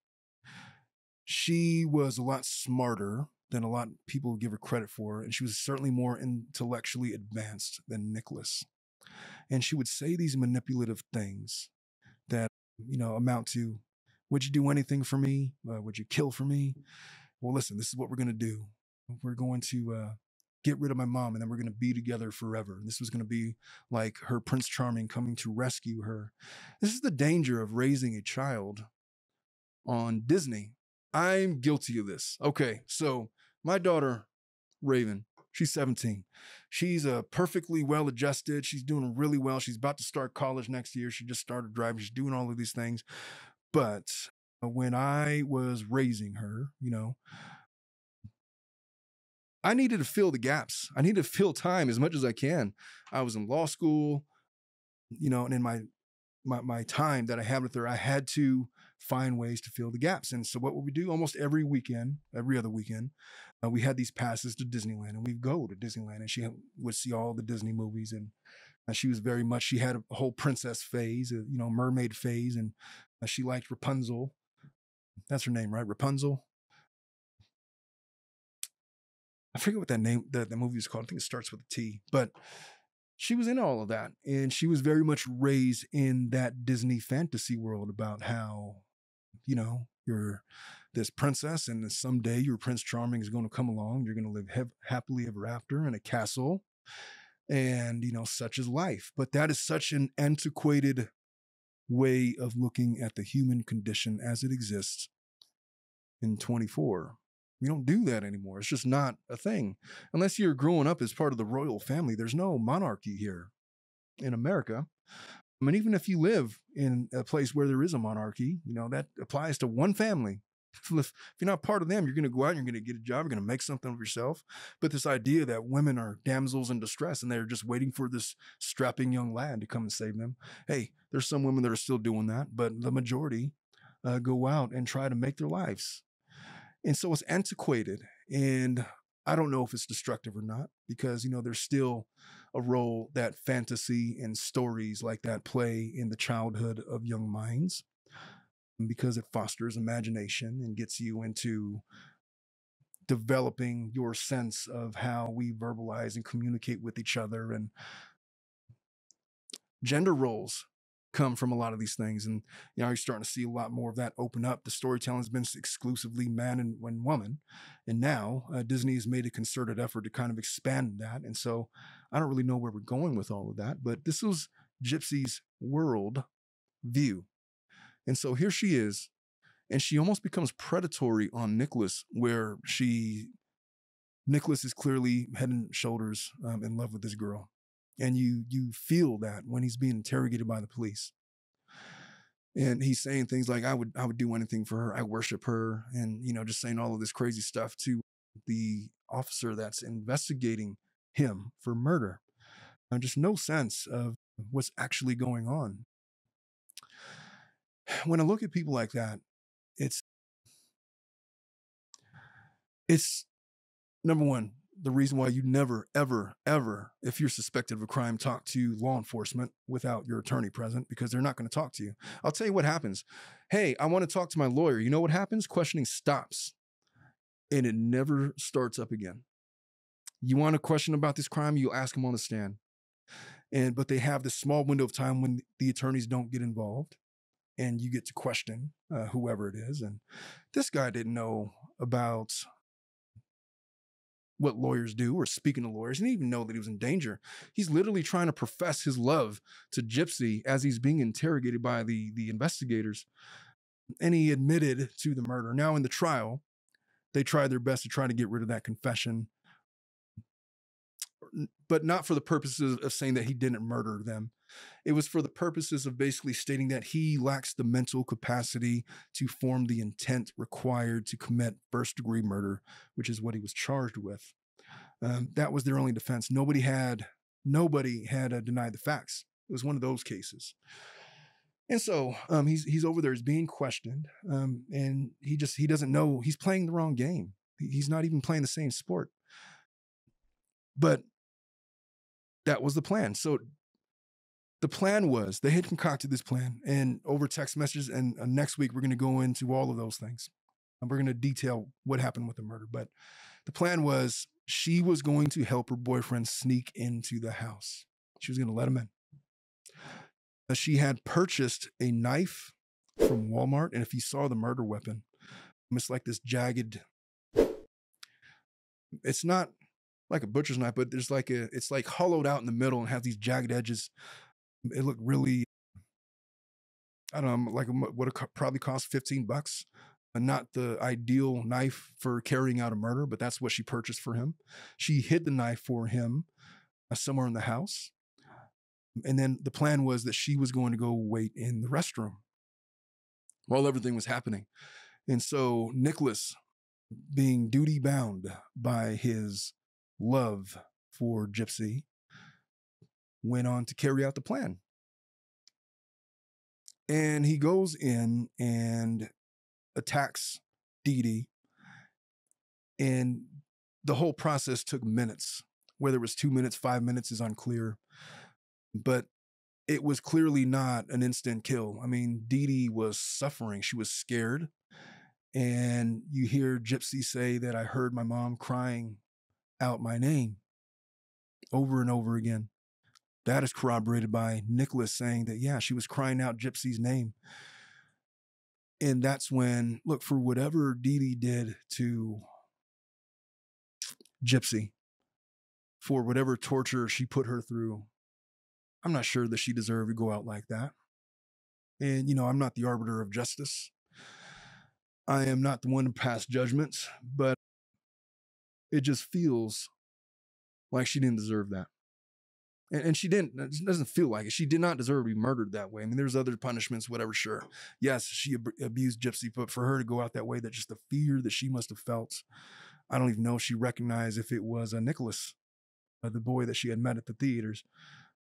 She was a lot smarter than a lot of people give her credit for, and she was certainly more intellectually advanced than Nicholas. And she would say these manipulative things that, you know, amount to, would you do anything for me? Uh, would you kill for me? Well, listen, this is what we're going to do. We're going to uh, get rid of my mom and then we're going to be together forever. And this was going to be like her Prince Charming coming to rescue her. This is the danger of raising a child on Disney. I'm guilty of this. Okay, so my daughter, Raven, she's 17. She's a uh, perfectly well adjusted. She's doing really well. She's about to start college next year. She just started driving. She's doing all of these things. But uh, when I was raising her, you know, I needed to fill the gaps. I needed to fill time as much as I can. I was in law school, you know, and in my my my time that I had with her, I had to find ways to fill the gaps. And so what would we do? Almost every weekend, every other weekend, uh, we had these passes to Disneyland, and we'd go to Disneyland, and she would see all the Disney movies, and uh, she was very much she had a whole princess phase, uh, you know, mermaid phase, and uh, she liked Rapunzel. That's her name, right? Rapunzel. I forget what that name that the movie is called. I think it starts with a T, but she was in all of that, and she was very much raised in that Disney fantasy world about how, you know, you're this princess, and someday your Prince Charming is going to come along. You're going to live happily ever after in a castle, and you know, such is life. But that is such an antiquated way of looking at the human condition as it exists in 24. We don't do that anymore. It's just not a thing. Unless you're growing up as part of the royal family, there's no monarchy here in America. I mean, even if you live in a place where there is a monarchy, you know, that applies to one family. If you're not part of them, you're going to go out and you're going to get a job, you're going to make something of yourself. But this idea that women are damsels in distress and they're just waiting for this strapping young lad to come and save them. Hey, there's some women that are still doing that, but the majority uh, go out and try to make their lives. And so it's antiquated. And I don't know if it's destructive or not because, you know, there's still a role that fantasy and stories like that play in the childhood of young minds um, because it fosters imagination and gets you into developing your sense of how we verbalize and communicate with each other and gender roles come from a lot of these things. And you know, you're starting to see a lot more of that open up. The storytelling has been exclusively man and, and woman. And now uh, Disney has made a concerted effort to kind of expand that. And so I don't really know where we're going with all of that, but this was Gypsy's world view. And so here she is, and she almost becomes predatory on Nicholas, where she, Nicholas is clearly head and shoulders um, in love with this girl and you you feel that when he's being interrogated by the police. And he's saying things like i would i would do anything for her. I worship her. And you know just saying all of this crazy stuff to the officer that's investigating him for murder. And just no sense of what's actually going on. When i look at people like that it's it's number one the reason why you never, ever, ever, if you're suspected of a crime, talk to law enforcement without your attorney present because they're not going to talk to you. I'll tell you what happens. Hey, I want to talk to my lawyer. You know what happens? Questioning stops and it never starts up again. You want a question about this crime, you ask them on the stand. And but they have this small window of time when the attorneys don't get involved and you get to question uh, whoever it is. And this guy didn't know about what lawyers do or speaking to lawyers. He didn't even know that he was in danger. He's literally trying to profess his love to Gypsy as he's being interrogated by the, the investigators. And he admitted to the murder. Now, in the trial, they tried their best to try to get rid of that confession, but not for the purposes of saying that he didn't murder them. It was for the purposes of basically stating that he lacks the mental capacity to form the intent required to commit first degree murder, which is what he was charged with. Um, that was their only defense. Nobody had nobody had uh, denied the facts. It was one of those cases. And so um, he's he's over there, he's being questioned, um, and he just he doesn't know he's playing the wrong game. He's not even playing the same sport. But that was the plan. So the plan was they had concocted this plan and over text messages and uh, next week we're going to go into all of those things. And we're going to detail what happened with the murder but the plan was she was going to help her boyfriend sneak into the house. She was going to let him in. Uh, she had purchased a knife from walmart and if you saw the murder weapon it's like this jagged it's not like a butcher's knife but there's like a it's like hollowed out in the middle and has these jagged edges it looked really, I don't know, like what it probably cost 15 bucks. Not the ideal knife for carrying out a murder, but that's what she purchased for him. She hid the knife for him uh, somewhere in the house. And then the plan was that she was going to go wait in the restroom while everything was happening. And so Nicholas, being duty bound by his love for Gypsy, went on to carry out the plan. And he goes in and attacks Dee Dee. And the whole process took minutes. Whether it was two minutes, five minutes is unclear. But it was clearly not an instant kill. I mean, Dee Dee was suffering. She was scared. And you hear Gypsy say that I heard my mom crying out my name over and over again. That is corroborated by Nicholas saying that, yeah, she was crying out Gypsy's name. And that's when, look, for whatever Dee Dee did to Gypsy, for whatever torture she put her through, I'm not sure that she deserved to go out like that. And, you know, I'm not the arbiter of justice. I am not the one to pass judgments, but it just feels like she didn't deserve that. And, and she didn't, it doesn't feel like it. She did not deserve to be murdered that way. I mean, there's other punishments, whatever, sure. Yes, she ab- abused Gypsy, but for her to go out that way, that just the fear that she must have felt, I don't even know if she recognized if it was a Nicholas, uh, the boy that she had met at the theaters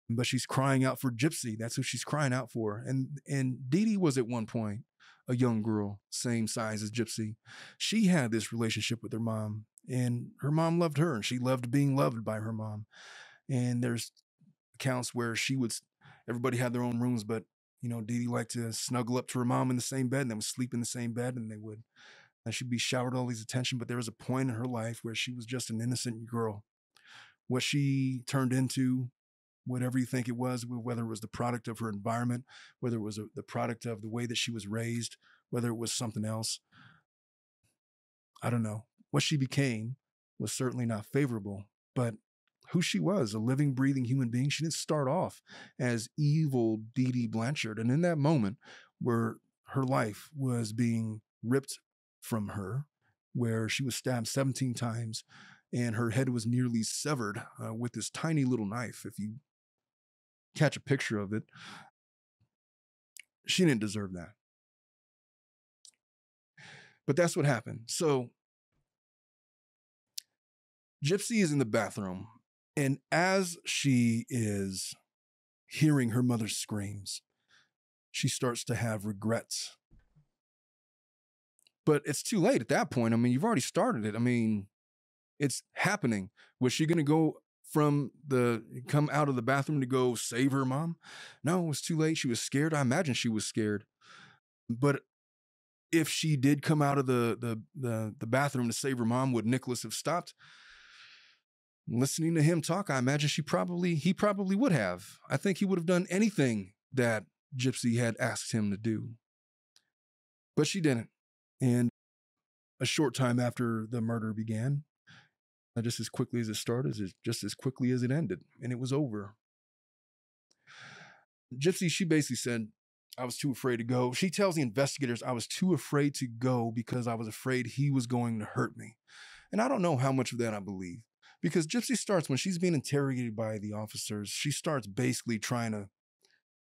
but she's crying out for Gypsy. That's who she's crying out for. And and Dee Dee was at one point a young girl, same size as Gypsy. She had this relationship with her mom, and her mom loved her, and she loved being loved by her mom. And there's accounts where she would, everybody had their own rooms, but you know, Dee Dee liked to snuggle up to her mom in the same bed, and they would sleep in the same bed, and they would. And she'd be showered all these attention, but there was a point in her life where she was just an innocent girl. What she turned into whatever you think it was, whether it was the product of her environment, whether it was a, the product of the way that she was raised, whether it was something else. I don't know. What she became was certainly not favorable, but who she was, a living, breathing human being, she didn't start off as evil Dee Dee Blanchard. And in that moment where her life was being ripped from her, where she was stabbed 17 times and her head was nearly severed uh, with this tiny little knife. If you catch a picture of it. She didn't deserve that. But that's what happened. So Gypsy is in the bathroom, and as she is hearing her mother's screams, she starts to have regrets. But it's too late at that point. I mean, you've already started it. I mean, it's happening. Was she going to go from the come out of the bathroom to go save her mom. No, it was too late. She was scared. I imagine she was scared. But if she did come out of the the the, the bathroom to save her mom, would Nicholas have stopped? Listening to him talk, I imagine she probably he probably would have. I think he would have done anything that Gypsy had asked him to do. But she didn't. And a short time after the murder began, uh, just as quickly as it started, just as quickly as it ended, and it was over. Gypsy, she basically said, I was too afraid to go. She tells the investigators, I was too afraid to go because I was afraid he was going to hurt me. And I don't know how much of that I believe. Because Gypsy starts, when she's being interrogated by the officers, she starts basically trying to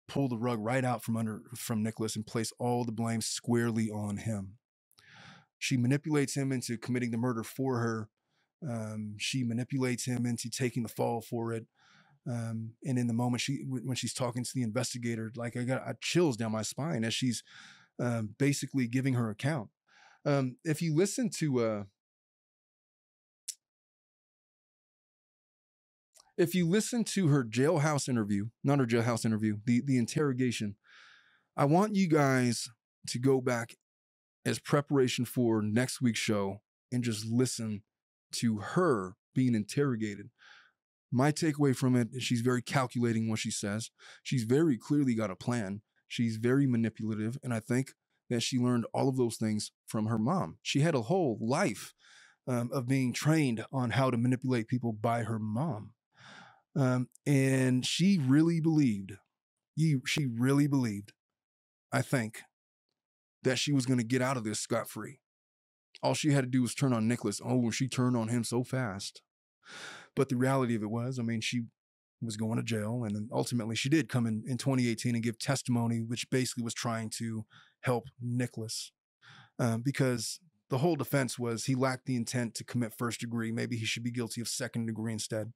pull the rug right out from under from Nicholas and place all the blame squarely on him. She manipulates him into committing the murder for her um, she manipulates him into taking the fall for it. Um, and in the moment she when she's talking to the investigator, like I got I chills down my spine as she's um, basically giving her account. Um, if you listen to uh, if you listen to her jailhouse interview, not her jailhouse interview, the the interrogation, I want you guys to go back as preparation for next week's show and just listen to her being interrogated. My takeaway from it is she's very calculating what she says. She's very clearly got a plan. She's very manipulative. And I think that she learned all of those things from her mom. She had a whole life um, of being trained on how to manipulate people by her mom. Um, and she really believed, she really believed, I think, that she was going to get out of this scot free. All she had to do was turn on Nicholas. Oh, she turned on him so fast. But the reality of it was, I mean, she was going to jail. And ultimately, she did come in in 2018 and give testimony, which basically was trying to help Nicholas um, because the whole defense was he lacked the intent to commit first degree. Maybe he should be guilty of second degree instead.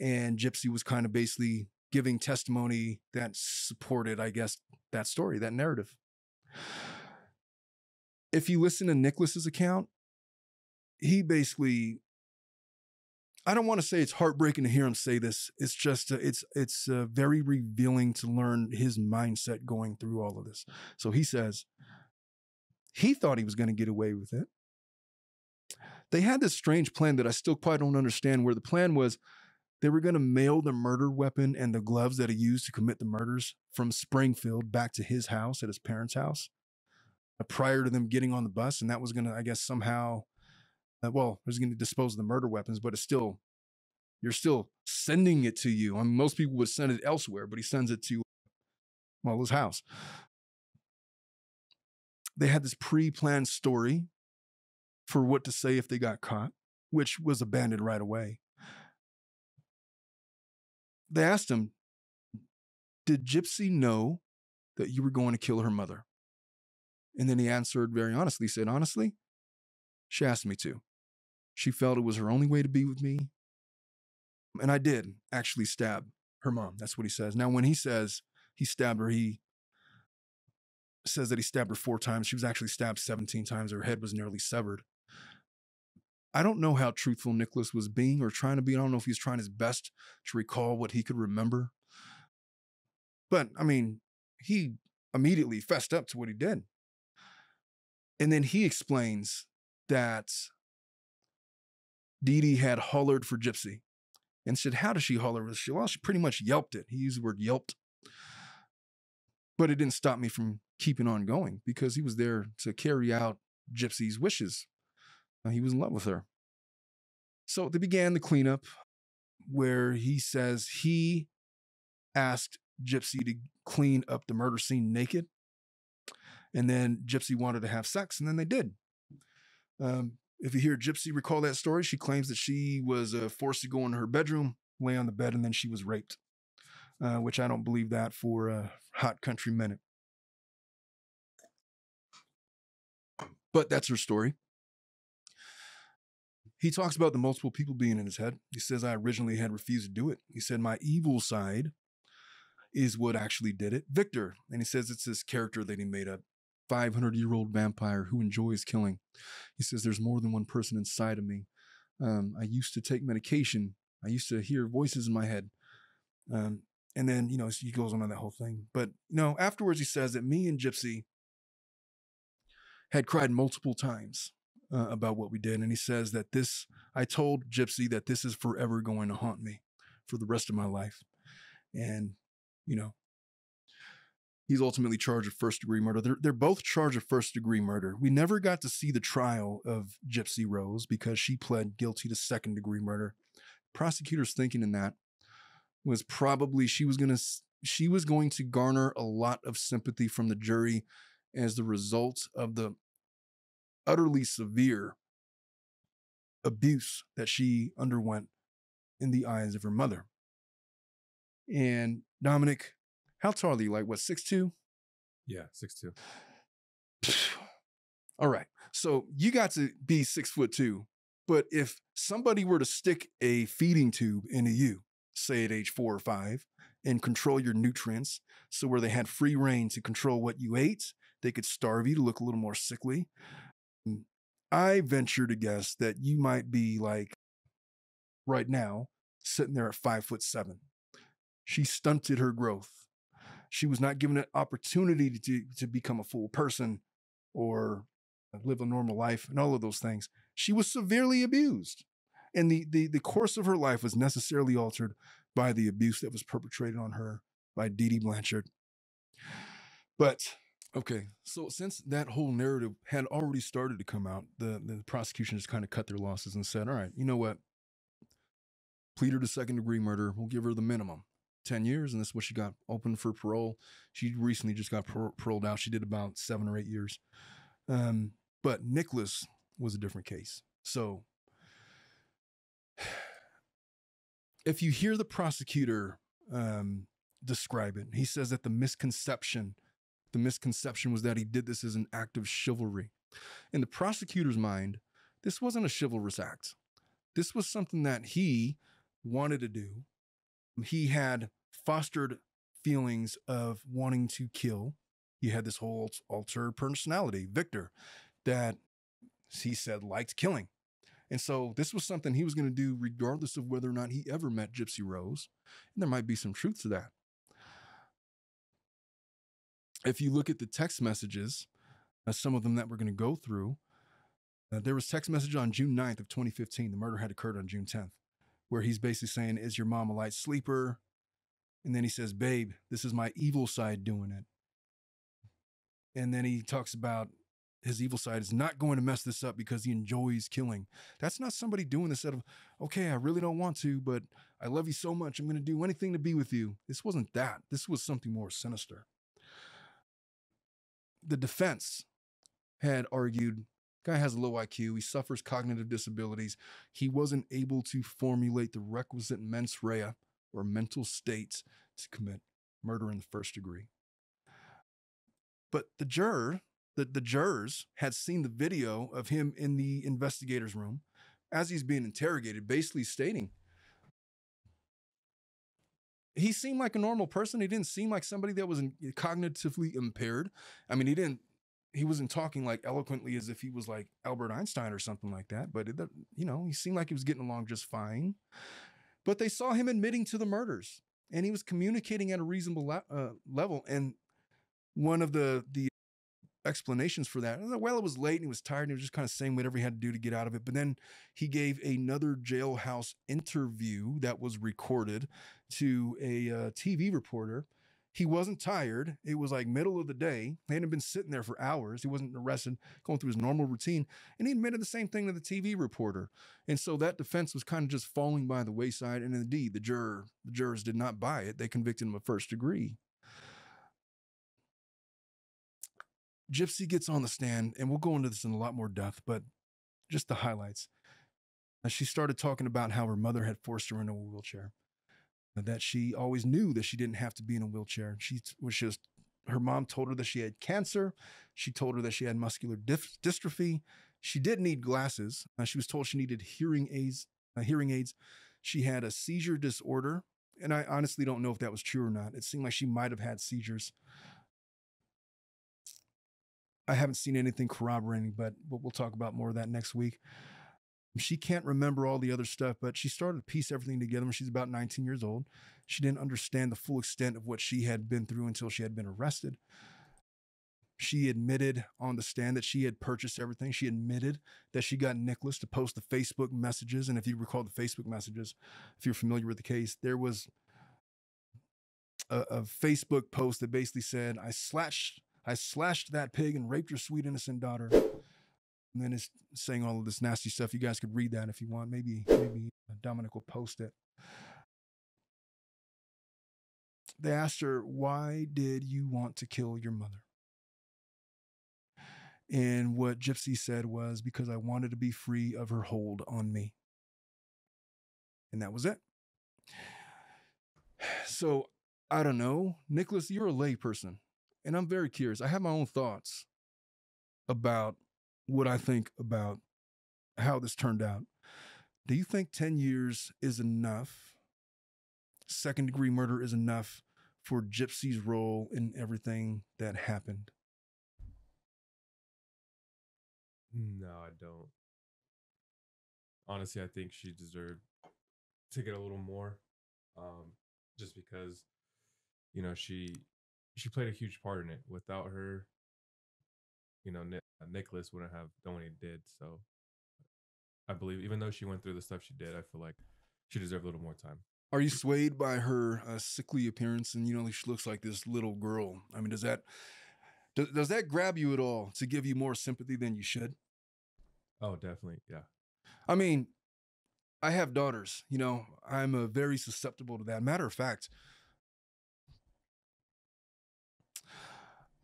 And Gypsy was kind of basically giving testimony that supported, I guess, that story, that narrative. If you listen to Nicholas's account, he basically I don't want to say it's heartbreaking to hear him say this. It's just uh, it's it's uh, very revealing to learn his mindset going through all of this. So he says he thought he was going to get away with it. They had this strange plan that I still quite don't understand. Where the plan was, they were going to mail the murder weapon and the gloves that he used to commit the murders from Springfield back to his house at his parents' house uh, prior to them getting on the bus, and that was going to, I guess, somehow uh, well, was going to dispose of the murder weapons, but it's still, you're still sending it to you. I mean, most people would send it elsewhere, but he sends it to, well, his house. They had this pre planned story for what to say if they got caught, which was abandoned right away. They asked him, Did Gypsy know that you were going to kill her mother? And then he answered very honestly, he said, Honestly, she asked me to. She felt it was her only way to be with me. And I did actually stab her mom. That's what he says. Now, when he says he stabbed her, he says that he stabbed her four times. She was actually stabbed 17 times. Her head was nearly severed. I don't know how truthful Nicholas was being or trying to be. I don't know if he was trying his best to recall what he could remember. But I mean, he immediately fessed up to what he did. And then he explains that Dee Dee had hollered for Gypsy and said, How does she holler? She, well, she pretty much yelped it. He used the word yelped. But it didn't stop me from keeping on going because he was there to carry out Gypsy's wishes. Uh, he was in love with her. So they began the cleanup where he says he asked Gypsy to clean up the murder scene naked. And then Gypsy wanted to have sex, and then they did. Um, if you hear Gypsy recall that story, she claims that she was uh, forced to go into her bedroom, lay on the bed, and then she was raped, uh, which I don't believe that for a hot country minute. But that's her story. He talks about the multiple people being in his head. He says, I originally had refused to do it. He said, My evil side is what actually did it. Victor. And he says it's this character that he made up. 500 year old vampire who enjoys killing. He says, There's more than one person inside of me. Um, I used to take medication. I used to hear voices in my head. Um, and then, you know, he goes on that whole thing. But, you know, afterwards, he says that me and Gypsy had cried multiple times uh, about what we did. And he says that this, I told Gypsy that this is forever going to haunt me for the rest of my life. And, you know, he's ultimately charged with first degree murder. They're, they're both charged with first degree murder. We never got to see the trial of Gypsy Rose because she pled guilty to second degree murder. Prosecutors thinking in that was probably she was going to she was going to garner a lot of sympathy from the jury as the result of the utterly severe abuse that she underwent in the eyes of her mother. And Dominic, how tall are you? Like what, six two? Yeah, six two. All right. So you got to be six foot two. But if somebody were to stick a feeding tube into you, say at age four or five, and control your nutrients, so where they had free reign to control what you ate, they could starve you to look a little more sickly. I venture to guess that you might be like right now sitting there at five foot seven. She stunted her growth she was not given an opportunity to, to become a full person or live a normal life and all of those things. She was severely abused. And the, the, the course of her life was necessarily altered by the abuse that was perpetrated on her by Dee Dee Blanchard. But okay, so since that whole narrative had already started to come out, the, the prosecution just kind of cut their losses and said, all right, you know what? Plead her to second degree murder. We'll give her the minimum. 10 years, and this is what she got open for parole. She recently just got par- paroled out. She did about seven or eight years. Um, but Nicholas was a different case. So if you hear the prosecutor um, describe it, he says that the misconception The misconception was that he did this as an act of chivalry. In the prosecutor's mind, this wasn't a chivalrous act. This was something that he wanted to do. He had fostered feelings of wanting to kill. He had this whole alter personality, Victor, that he said liked killing. And so this was something he was going to do regardless of whether or not he ever met Gypsy Rose. And there might be some truth to that. If you look at the text messages, uh, some of them that we're going to go through, uh, there was text message on June 9th of 2015. The murder had occurred on June 10th, where he's basically saying, is your mom a light sleeper? And then he says, babe, this is my evil side doing it. And then he talks about his evil side is not going to mess this up because he enjoys killing. That's not somebody doing this out of, okay, I really don't want to, but I love you so much. I'm going to do anything to be with you. This wasn't that. This was something more sinister. The defense had argued guy has a low IQ. He suffers cognitive disabilities. He wasn't able to formulate the requisite mens rea or mental states to commit murder in the first degree. But the juror the, the jurors had seen the video of him in the investigator's room as he's being interrogated, basically stating he seemed like a normal person. He didn't seem like somebody that was cognitively impaired. I mean, he didn't. He wasn't talking like eloquently as if he was like Albert Einstein or something like that. But it, you know, he seemed like he was getting along just fine. But they saw him admitting to the murders, and he was communicating at a reasonable le- uh, level. And one of the the explanations for that. Well, it was late and he was tired and he was just kind of saying whatever he had to do to get out of it. But then he gave another jailhouse interview that was recorded to a uh, TV reporter. He wasn't tired. It was like middle of the day. He hadn't been sitting there for hours. He wasn't arrested, going through his normal routine. And he admitted the same thing to the TV reporter. And so that defense was kind of just falling by the wayside. And indeed, the juror, the jurors did not buy it. They convicted him of first degree. Gypsy gets on the stand, and we'll go into this in a lot more depth, but just the highlights. She started talking about how her mother had forced her into a wheelchair, that she always knew that she didn't have to be in a wheelchair. She was just, her mom told her that she had cancer. She told her that she had muscular dystrophy. She did need glasses. Uh, she was told she needed hearing aids. Uh, hearing aids. She had a seizure disorder, and I honestly don't know if that was true or not. It seemed like she might have had seizures. I haven't seen anything corroborating, but we'll talk about more of that next week. She can't remember all the other stuff, but she started to piece everything together when she's about 19 years old. She didn't understand the full extent of what she had been through until she had been arrested. She admitted on the stand that she had purchased everything. She admitted that she got Nicholas to post the Facebook messages. And if you recall the Facebook messages, if you're familiar with the case, there was a, a Facebook post that basically said, I slashed I slashed that pig and raped your sweet innocent daughter. And then it's saying all of this nasty stuff. You guys could read that if you want. Maybe maybe Dominic will post it. They asked her, "Why did you want to kill your mother?" And what Gypsy said was, "Because I wanted to be free of her hold on me." And that was it. So I don't know, Nicholas. You're a layperson and I'm very curious. I have my own thoughts about what I think about how this turned out. Do you think 10 years is enough? Second degree murder is enough for Gypsy's role in everything that happened? No, I don't. Honestly, I think she deserved to get a little more. Um, just because, you know, she she played a huge part in it. Without her, you know, Nicholas wouldn't have done what he did. So I believe, even though she went through the stuff she did, I feel like she deserved a little more time. Are you swayed by her uh, sickly appearance and you know she looks like this little girl? I mean, does that does, does that grab you at all to give you more sympathy than you should? Oh, definitely, yeah. I mean, I have daughters. You know, I'm a very susceptible to that. Matter of fact,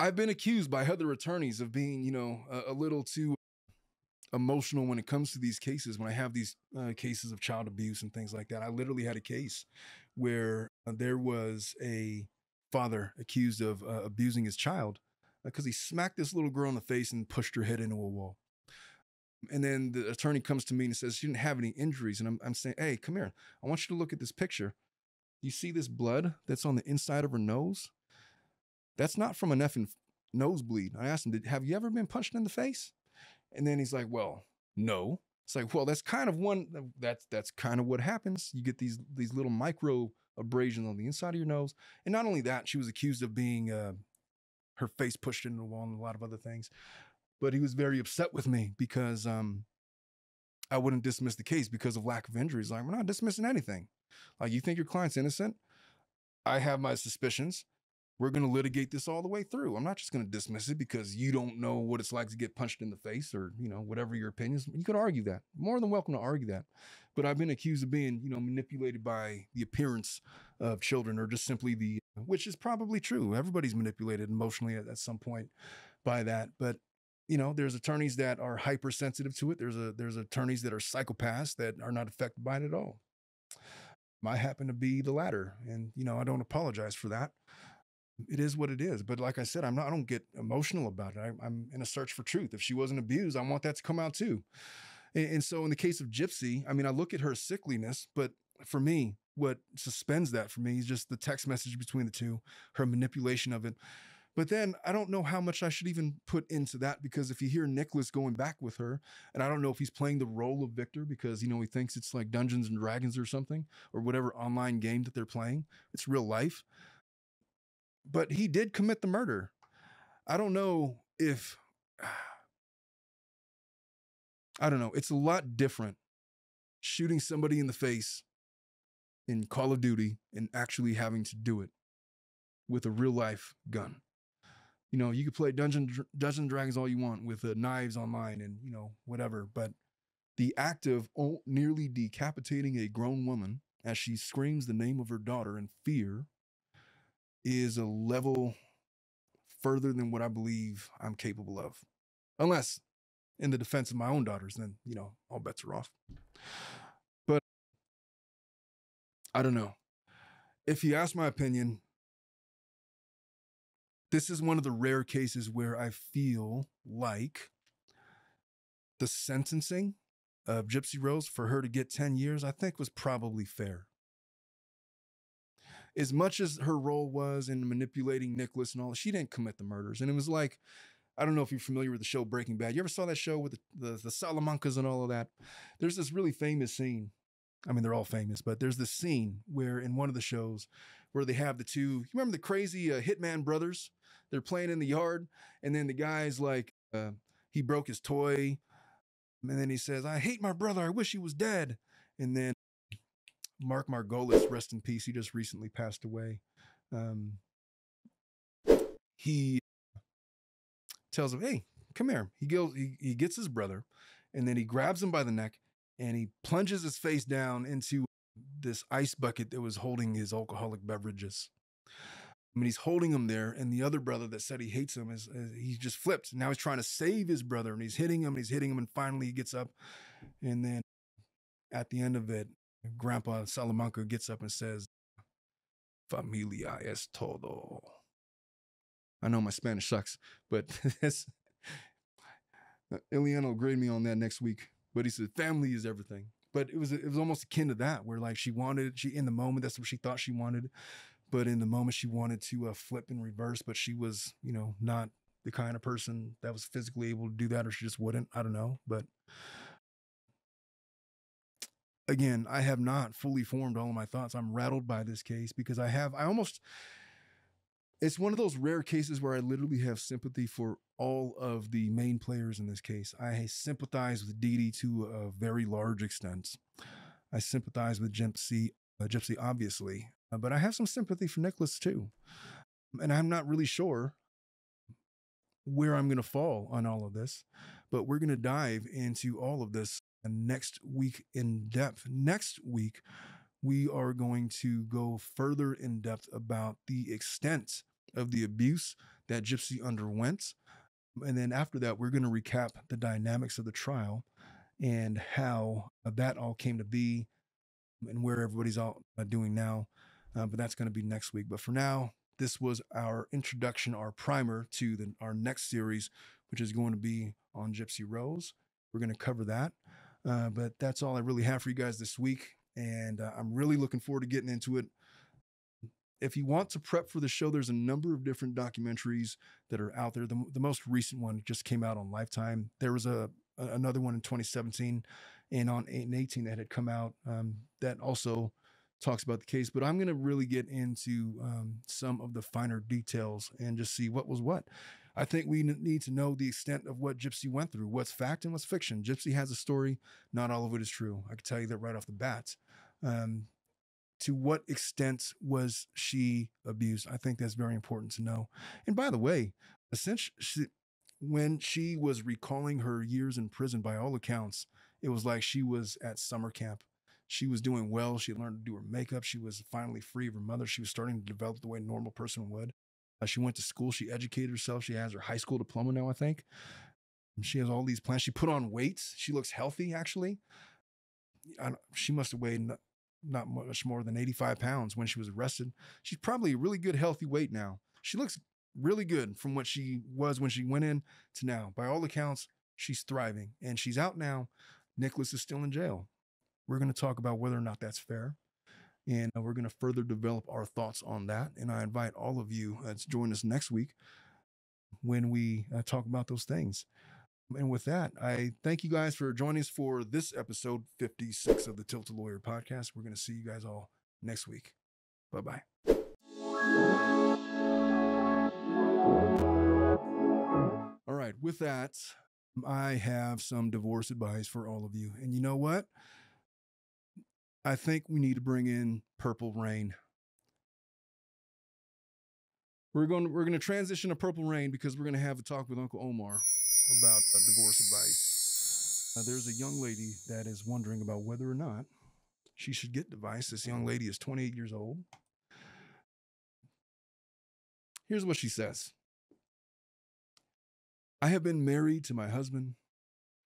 I've been accused by other attorneys of being, you know, a, a little too emotional when it comes to these cases. When I have these uh, cases of child abuse and things like that, I literally had a case where uh, there was a father accused of uh, abusing his child, because he smacked this little girl in the face and pushed her head into a wall. And then the attorney comes to me and says she didn't have any injuries. And I'm, I'm saying, hey, come here. I want you to look at this picture. You see this blood that's on the inside of her nose? That's not from an effing nosebleed. I asked him, Did, have you ever been punched in the face? And then he's like, well, no. It's like, well, that's kind of one. That's that's kind of what happens. You get these these little micro abrasions on the inside of your nose, and not only that, she was accused of being uh, her face pushed into the wall and a lot of other things. But he was very upset with me because um, I wouldn't dismiss the case because of lack of injuries. Like, we're not dismissing anything. Like, you think your client's innocent? I have my suspicions we're going to litigate this all the way through. I'm not just going to dismiss it because you don't know what it's like to get punched in the face or, you know, whatever your opinions. You could argue that. More than welcome to argue that. But I've been accused of being, you know, manipulated by the appearance of children or just simply the, which is probably true. Everybody's manipulated emotionally at, at some point by that. But you know, there's attorneys that are hypersensitive to it. There's a there's attorneys that are psychopaths that are not affected by it at all. I happen to be the latter, and you know, I don't apologize for that it is what it is. But like I said, I'm not, I don't get emotional about it. I, am in a search for truth. If she wasn't abused, I want that to come out too. And, and, so in the case of Gypsy, I mean, I look at her sickliness, but for me, what suspends that for me is just the text message between the two, her manipulation of it. But then I don't know how much I should even put into that because if you hear Nicholas going back with her, and I don't know if he's playing the role of Victor because, you know, he thinks it's like Dungeons and Dragons or something, or whatever online game that they're playing, it's real life but he did commit the murder. I don't know if I don't know. It's a lot different shooting somebody in the face in Call of Duty and actually having to do it with a real life gun. You know, you could play Dungeon Dungeon Dragons all you want with uh, knives online and you know whatever, but the act of nearly decapitating a grown woman as she screams the name of her daughter in fear is a level further than what I believe I'm capable of. Unless in the defense of my own daughters, then, you know, all bets are off. But I don't know. If you ask my opinion, this is one of the rare cases where I feel like the sentencing of Gypsy Rose for her to get 10 years, I think was probably fair as much as her role was in manipulating Nicholas and all, she didn't commit the murders. And it was like, I don't know if you're familiar with the show Breaking Bad. You ever saw that show with the, the, the Salamancas and all of that? There's this really famous scene. I mean, they're all famous, but there's this scene where in one of the shows where they have the two, you remember the crazy uh, Hitman brothers? They're playing in the yard, and then the guy's like, uh, he broke his toy, and then he says, I hate my brother. I wish he was dead. And then Mark Margolis, rest in peace. He just recently passed away. Um, he tells him, "Hey, come here." He goes, he, he gets his brother, and then he grabs him by the neck and he plunges his face down into this ice bucket that was holding his alcoholic beverages. I mean, he's holding him there, and the other brother that said he hates him is, is he just flipped. Now he's trying to save his brother, and he's hitting him, and he's hitting him, and finally he gets up, and then at the end of it, Grandpa Salamanca gets up and says, Familia es todo. I know my Spanish sucks, but that's Ileana will grade me on that next week. But he said, family is everything. But it was it was almost akin to that, where like she wanted, she in the moment, that's what she thought she wanted. But in the moment, she wanted to uh, flip and reverse, but she was, you know, not the kind of person that was physically able to do that, or she just wouldn't. I don't know. But again, I have not fully formed all of my thoughts. I'm rattled by this case because I have, I almost, it's one of those rare cases where I literally have sympathy for all of the main players in this case. I sympathize with Dee to a very large extent. I sympathize with Gypsy, uh, Gypsy obviously, uh, but I have some sympathy for Nicholas too. And I'm not really sure where I'm going to fall on all of this, but we're going to dive into all of this next week in depth. Next week, we are going to go further in depth about the extent of the abuse that Gypsy underwent. And then after that, we're going to recap the dynamics of the trial and how that all came to be and where everybody's all uh, doing now. Uh, but that's going to be next week. But for now, this was our introduction, our primer to the, our next series, which is going to be on Gypsy Rose. We're going to cover that. Uh, but that's all I really have for you guys this week. And uh, I'm really looking forward to getting into it. If you want to prep for the show, there's a number of different documentaries that are out there. The, the most recent one just came out on Lifetime. There was a, a another one in 2017 and on 8 and 18 that had come out um, that also talks about the case. But I'm going to really get into um, some of the finer details and just see what was what. I think we need to know the extent of what Gypsy went through, what's fact and what's fiction. Gypsy has a story, not all of it is true. I can tell you that right off the bat. Um, to what extent was she abused? I think that's very important to know. And by the way, essentially, when she was recalling her years in prison, by all accounts, it was like she was at summer camp. She was doing well. She learned to do her makeup. She was finally free of her mother. She was starting to develop the way a normal person would. Uh, she went to school. She educated herself. She has her high school diploma now, I think. And she has all these plans. She put on weight. She looks healthy, actually. she must have weighed not, not much more than 85 pounds when she was arrested. She's probably a really good, healthy weight now. She looks really good from what she was when she went in to now. By all accounts, she's thriving and she's out now. Nicholas is still in jail. We're going to talk about whether or not that's fair. And uh, we're going to further develop our thoughts on that. And I invite all of you uh, to join us next week when we uh, talk about those things. And with that, I thank you guys for joining us for this episode 56 of the Tilted Lawyer podcast. We're going to see you guys all next week. Bye bye. All right, with that, I have some divorce advice for all of you. And you know what? I think we need to bring in Purple Rain. We're going to, we're going to transition to Purple Rain because we're going to have a talk with Uncle Omar about uh, divorce advice. Uh, there's a young lady that is wondering about whether or not she should get advice. This young lady is 28 years old. Here's what she says I have been married to my husband,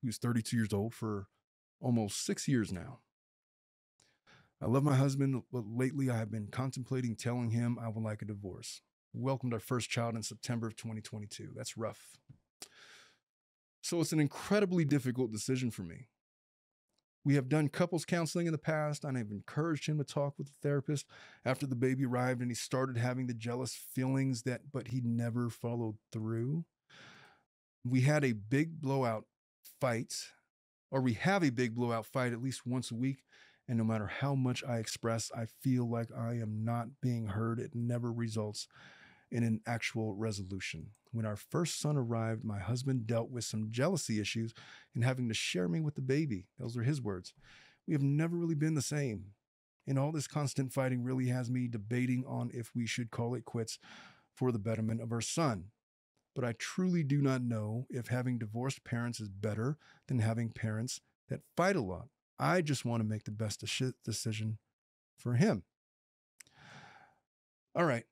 who's 32 years old, for almost six years now. I love my husband, but lately I have been contemplating telling him I would like a divorce. We welcomed our first child in September of 2022. That's rough. So it's an incredibly difficult decision for me. We have done couples counseling in the past, and I've encouraged him to talk with a therapist after the baby arrived and he started having the jealous feelings that, but he never followed through. We had a big blowout fight, or we have a big blowout fight at least once a week and no matter how much I express, I feel like I am not being heard. It never results in an actual resolution. When our first son arrived, my husband dealt with some jealousy issues and having to share me with the baby. Those are his words. We have never really been the same. And all this constant fighting really has me debating on if we should call it quits for the betterment of our son. But I truly do not know if having divorced parents is better than having parents that fight a lot. I just want to make the best decision for him. All right.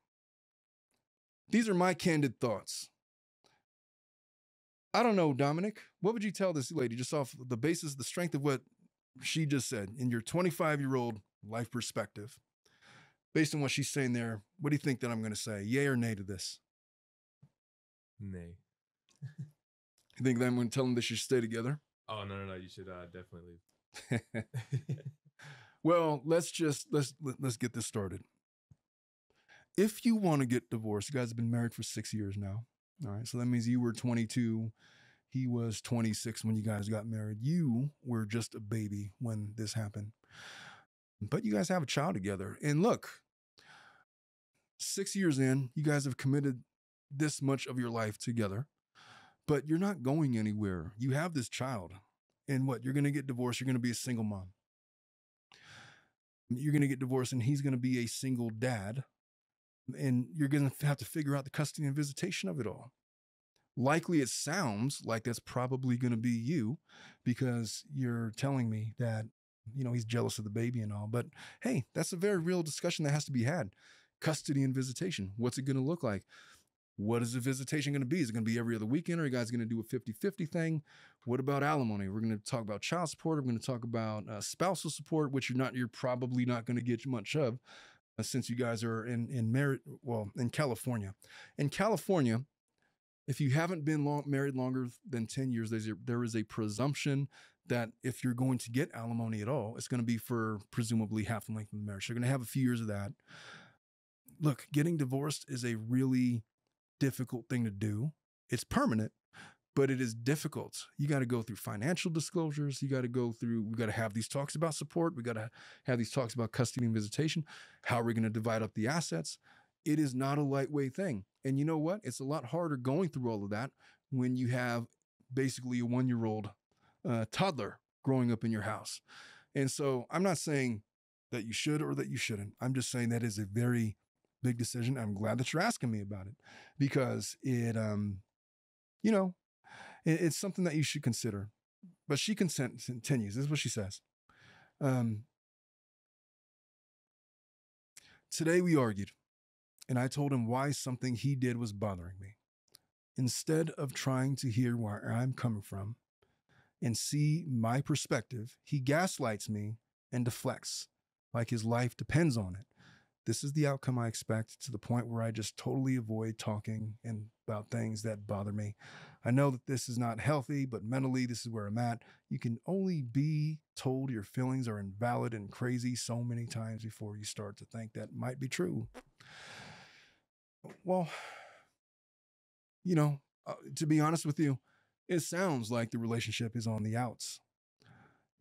These are my candid thoughts. I don't know, Dominic. What would you tell this lady just off the basis, of the strength of what she just said in your 25 year old life perspective? Based on what she's saying there, what do you think that I'm going to say? Yay or nay to this? Nay. you think that I'm going to tell them they should stay together? Oh no no no! You should uh, definitely leave. well, let's just let's let's get this started. If you want to get divorced, you guys have been married for six years now. All right, so that means you were 22, he was 26 when you guys got married. You were just a baby when this happened, but you guys have a child together. And look, six years in, you guys have committed this much of your life together, but you're not going anywhere. You have this child. And what? You're going to get divorced. You're going to be a single mom. You're going to get divorced, and he's going to be a single dad. And you're going to have to figure out the custody and visitation of it all. Likely, it sounds like that's probably going to be you because you're telling me that, you know, he's jealous of the baby and all. But hey, that's a very real discussion that has to be had. Custody and visitation. What's it going to look like? What is the visitation going to be? Is it going to be every other weekend? Or are you guys going to do a 50 50 thing? What about alimony? We're going to talk about child support. We're going to talk about uh, spousal support, which you're not, you're probably not going to get much of. uh, since you guys are in in merit well in California. In California, if you haven't been long, married longer than 10 years, there's a, there is a presumption that if you're going to get alimony at all, it's going to be for presumably half the length of the marriage. You're going to have a few years of that. Look, getting divorced is a really difficult thing to do. It's permanent, but it is difficult. You got to go through financial disclosures. You got to go through, we got to have these talks about support. We got to have these talks about custody and visitation. How are we going to divide up the assets? It is not a lightweight thing. And you know what? It's a lot harder going through all of that when you have basically a one year old uh, toddler growing up in your house. And so I'm not saying that you should or that you shouldn't. I'm just saying that is a very big decision. I'm glad that you're asking me about it because it, um, you know, it, it's something that you should consider. But she consent, continues. This is what she says. Um, today we argued, and I told him why something he did was bothering me. Instead of trying to hear where I'm coming from, and see my perspective, he gaslights me and deflects like his life depends on it. This is the outcome I expect to the point where I just totally avoid talking and about things that bother me. I know that this is not healthy, but mentally, this is where I'm at. You can only be told your feelings are invalid and crazy so many times before you start to think that might be true. Well, you know, uh, to be honest with you, it sounds like the relationship is on the outs.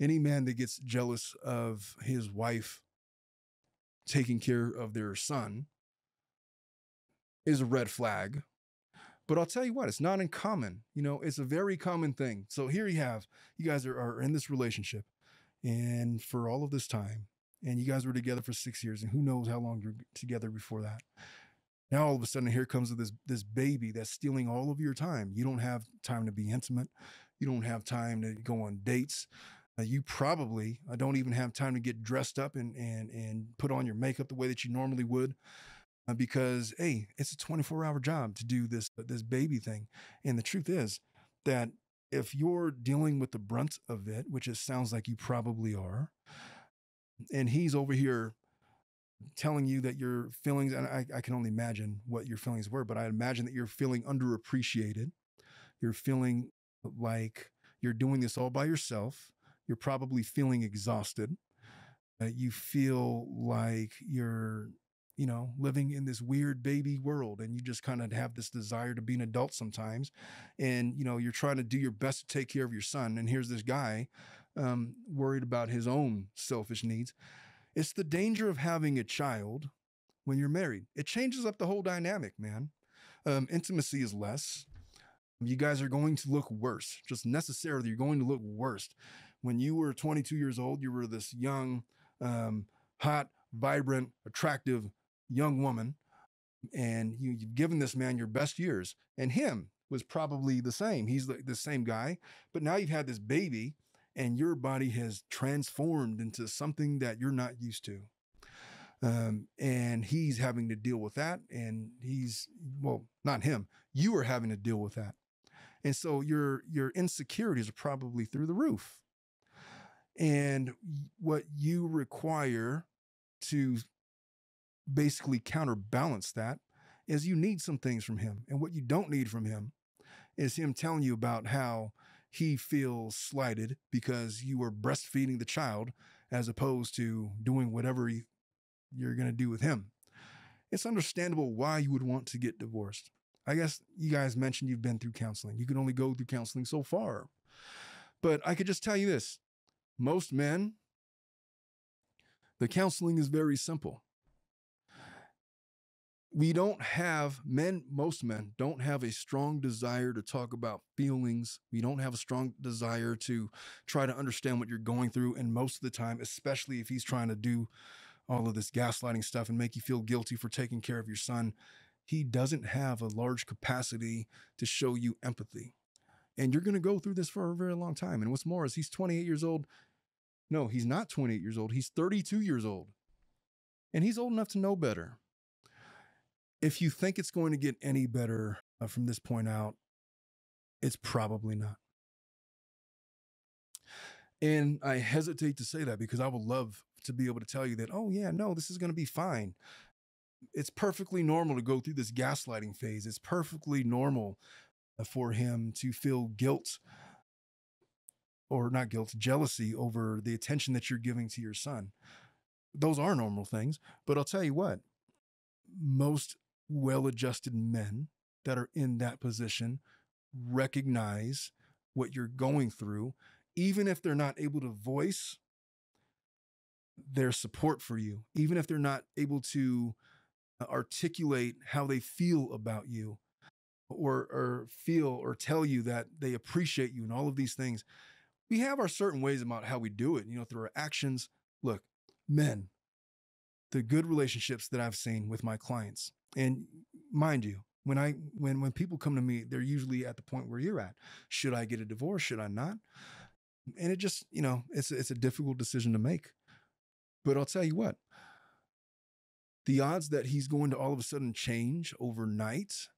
Any man that gets jealous of his wife taking care of their son is a red flag. But I'll tell you what, it's not uncommon. You know, it's a very common thing. So here you have, you guys are, are in this relationship and for all of this time, and you guys were together for six years, and who knows how long you're together before that. Now all of a sudden here comes this this baby that's stealing all of your time. You don't have time to be intimate. You don't have time to go on dates. You probably uh, don't even have time to get dressed up and and and put on your makeup the way that you normally would. Uh, because hey, it's a 24 hour job to do this this baby thing. And the truth is that if you're dealing with the brunt of it, which it sounds like you probably are, and he's over here telling you that your feelings, and I, I can only imagine what your feelings were, but I imagine that you're feeling underappreciated. You're feeling like you're doing this all by yourself. You're probably feeling exhausted. Uh, you feel like you're, you know, living in this weird baby world and you just kind of have this desire to be an adult sometimes. And, you know, you're trying to do your best to take care of your son. And here's this guy um, worried about his own selfish needs. It's the danger of having a child when you're married. It changes up the whole dynamic, man. Um, intimacy is less. You guys are going to look worse. Just necessarily, you're going to look worse. When you were 22 years old, you were this young, um, hot, vibrant, attractive young woman, and you, have given this man your best years. And him was probably the same. He's the, the same guy, but now you've had this baby and your body has transformed into something that you're not used to. Um, and he's having to deal with that. And he's, well, not him, you are having to deal with that. And so your, your insecurities are probably through the roof. And what you require to basically counterbalance that is you need some things from him. And what you don't need from him is him telling you about how he feels slighted because you were breastfeeding the child as opposed to doing whatever you're going to do with him. It's understandable why you would want to get divorced. I guess you guys mentioned you've been through counseling. You can only go through counseling so far. But I could just tell you this most men, the counseling is very simple. We don't have men most men don't have a strong desire to talk about feelings. We don't have a strong desire to try to understand what you're going through. And most of the time especially if he's trying to do all of this gaslighting stuff and make you feel guilty for taking care of your son he doesn't have a large capacity to show you empathy and you're going to go through this for a very long time and what's more is he's 28 years old no he's not 28 years old he's 32 years old and he's old enough to know better if you think it's going to get any better uh, from this point out, it's probably not. And I hesitate to say that because I would love to be able to tell you that, oh, yeah, no, this is going to be fine. It's perfectly normal to go through this gaslighting phase. It's perfectly normal for him to feel guilt or not guilt, jealousy over the attention that you're giving to your son. Those are normal things. But I'll tell you what, most well adjusted men that are in that position recognize what you're going through, even if they're not able to voice their support for you, even if they're not able to uh, articulate how they feel about you or, or feel or tell you that they appreciate you and all of these things we have our certain ways about how we do it, you know, through our actions. Look, men, the good relationships that I've seen with my clients, and mind you, when I when when people come to me, they're usually at the point where you're at. Should I get a divorce? Should I not? And it just, you know, it's it's a difficult decision to make. But I'll tell you what, the odds that he's going to all of a sudden change overnight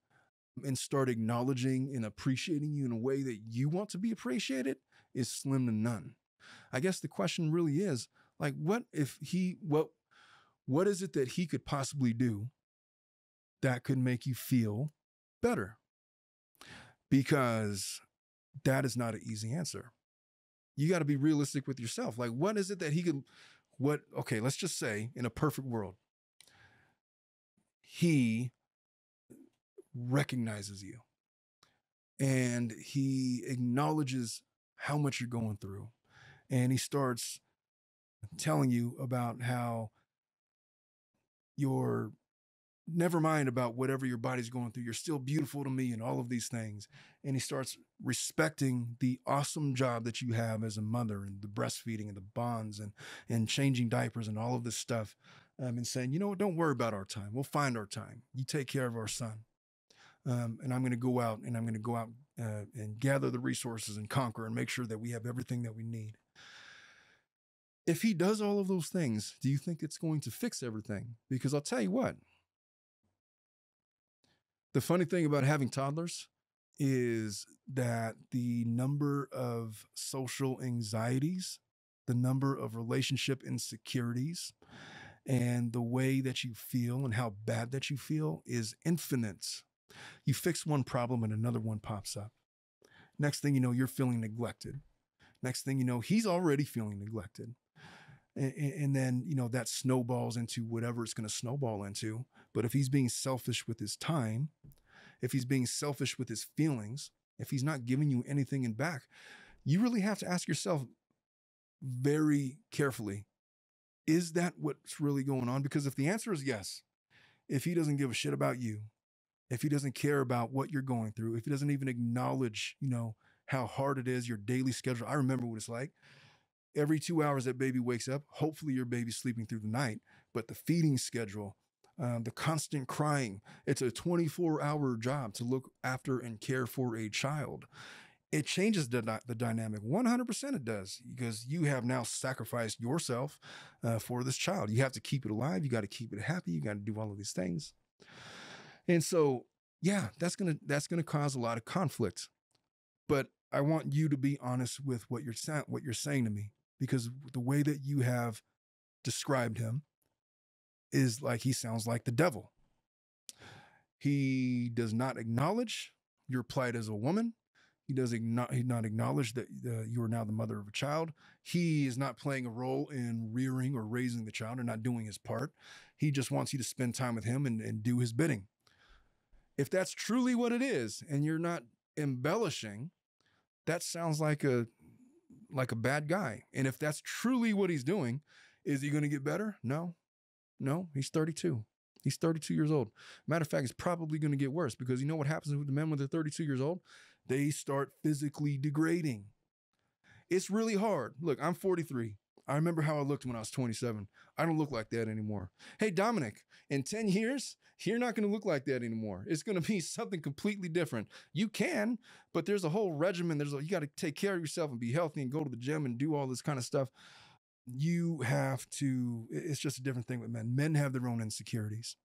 and start acknowledging and appreciating you in a way that you want to be appreciated is slim to none. I guess the question really is like, what if he, what, what is it that he could possibly do that could make you feel better? Because that is not an easy answer. You got to be realistic with yourself. Like, what is it that he could, what, okay, let's just say in a perfect world, he recognizes you and he acknowledges how much you're going through. And he starts telling you about how you're never mind about whatever your body's going through. You're still beautiful to me and all of these things. And he starts respecting the awesome job that you have as a mother and the breastfeeding and the bonds and, and changing diapers and all of this stuff. Um, and saying, you know what, don't worry about our time. We'll find our time. You take care of our son. Um, and I'm going to go out and I'm going to go out uh, and gather the resources and conquer and make sure that we have everything that we need. If he does all of those things, do you think it's going to fix everything? Because I'll tell you what, the funny thing about having toddlers is that the number of social anxieties, the number of relationship insecurities, and the way that you feel and how bad that you feel is infinite you fix one problem and another one pops up. Next thing you know, you're feeling neglected. Next thing you know, he's already feeling neglected. And, and then, you know, that snowballs into whatever it's going to snowball into. But if he's being selfish with his time, if he's being selfish with his feelings, if he's not giving you anything in back, you really have to ask yourself very carefully is that what's really going on? Because if the answer is yes, if he doesn't give a shit about you, if he doesn't care about what you're going through, if he doesn't even acknowledge, you know, how hard it is, your daily schedule. I remember what it's like. Every two hours that baby wakes up, hopefully your baby's sleeping through the night, but the feeding schedule, um, the constant crying, it's a 24 hour job to look after and care for a child. It changes the, the dynamic 100% it does because you have now sacrificed yourself uh, for this child. You have to keep it alive. You got to keep it happy. You got to do all of these things. And so, yeah, that's gonna that's gonna cause a lot of conflict. But I want you to be honest with what you're saying what you're saying to me because the way that you have described him is like he sounds like the devil. He does not acknowledge your plight as a woman. He does not, he not acknowledge that uh, you are now the mother of a child. He is not playing a role in rearing or raising the child or not doing his part. He just wants you to spend time with him and, and do his bidding if that's truly what it is and you're not embellishing, that sounds like a like a bad guy. And if that's truly what he's doing, is he going to get better? No. No, he's 32. He's 32 years old. Matter of fact, it's probably going to get worse because you know what happens with the men when they're 32 years old? They start physically degrading. It's really hard. Look, I'm 43. I remember how I looked when I was 27. I don't look like that anymore. Hey, Dominic, in 10 years, you're not going to look like that anymore. It's going to be something completely different. You can, but there's a whole regimen. There's a, you got to take care of yourself and be healthy and go to the gym and do all this kind of stuff. You have to, it's just a different thing with men. Men have their own insecurities.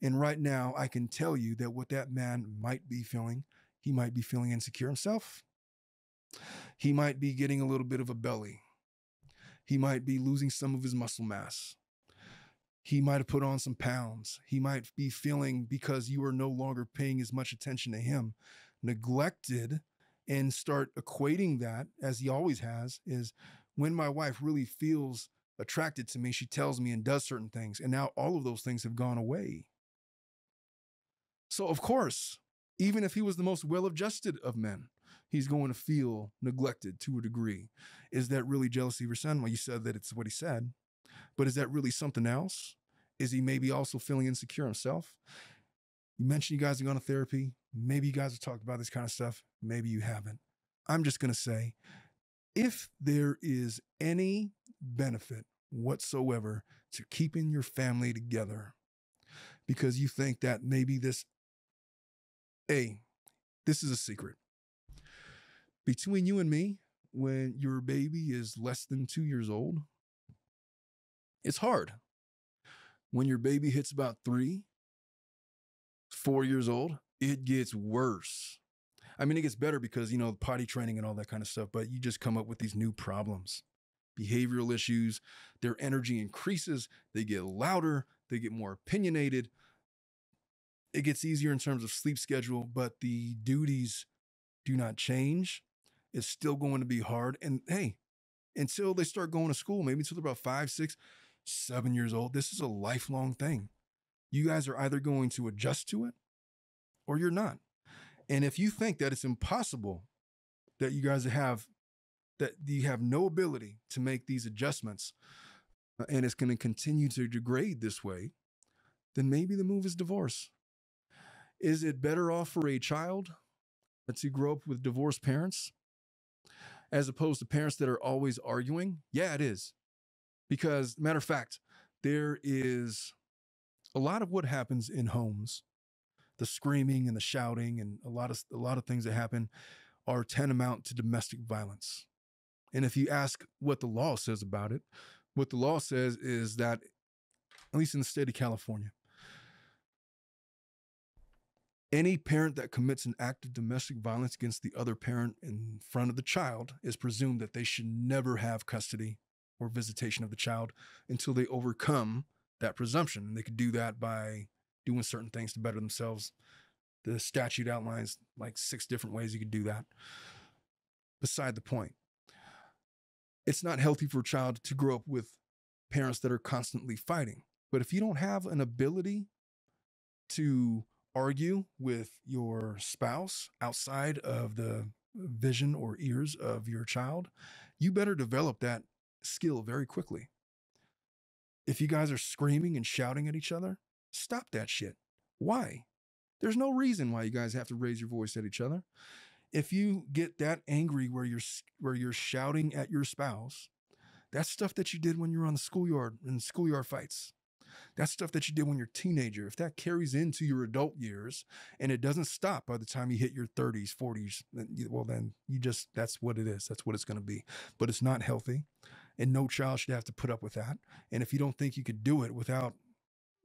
And right now, I can tell you that what that man might be feeling, he might be feeling insecure himself. He might be getting a little bit of a belly He might be losing some of his muscle mass. He might have put on some pounds. He might be feeling because you are no longer paying as much attention to him, neglected, and start equating that as he always has is when my wife really feels attracted to me, she tells me and does certain things. And now all of those things have gone away. So, of course, even if he was the most well adjusted of men, he's going to feel neglected to a degree. Is that really jealousy, resentment? You said that it's what he said, but is that really something else? Is he maybe also feeling insecure himself? You mentioned you guys are going to therapy. Maybe you guys have talked about this kind of stuff. Maybe you haven't. I'm just going to say if there is any benefit whatsoever to keeping your family together because you think that maybe this, A, this is a secret. Between you and me, when your baby is less than two years old, it's hard. When your baby hits about three, four years old, it gets worse. I mean, it gets better because, you know, potty training and all that kind of stuff, but you just come up with these new problems, behavioral issues. Their energy increases, they get louder, they get more opinionated. It gets easier in terms of sleep schedule, but the duties do not change. It's still going to be hard. And hey, until they start going to school, maybe until they're about five, six, seven years old, this is a lifelong thing. You guys are either going to adjust to it or you're not. And if you think that it's impossible that you guys have that you have no ability to make these adjustments uh, and it's going to continue to degrade this way, then maybe the move is divorce. Is it better off for a child to grow up with divorced parents as opposed to parents that are always arguing? Yeah, it is. Because, matter of fact, there is a lot of what happens in homes the screaming and the shouting and a lot of a lot of things that happen are tantamount to domestic violence. And if you ask what the law says about it, what the law says is that at least in the state of California, any parent that commits an act of domestic violence against the other parent in front of the child is presumed that they should never have custody or visitation of the child until they overcome that presumption. And they could do that by doing certain things to better themselves. The statute outlines like six different ways you could do that. Beside the point, it's not healthy for a child to grow up with parents that are constantly fighting. But if you don't have an ability to argue with your spouse outside of the vision or ears of your child, you better develop that skill very quickly. If you guys are screaming and shouting at each other, Stop that shit. Why? There's no reason why you guys have to raise your voice at each other. If you get that angry where you're where you're shouting at your spouse, that's stuff that you did when you were on the schoolyard in schoolyard fights. That's stuff that you did when you're a teenager. If that carries into your adult years and it doesn't stop by the time you hit your 30s, 40s, well, then you just, that's what it is. That's what it's going to be. But it's not healthy. And no child should have to put up with that. And if you don't think you could do it without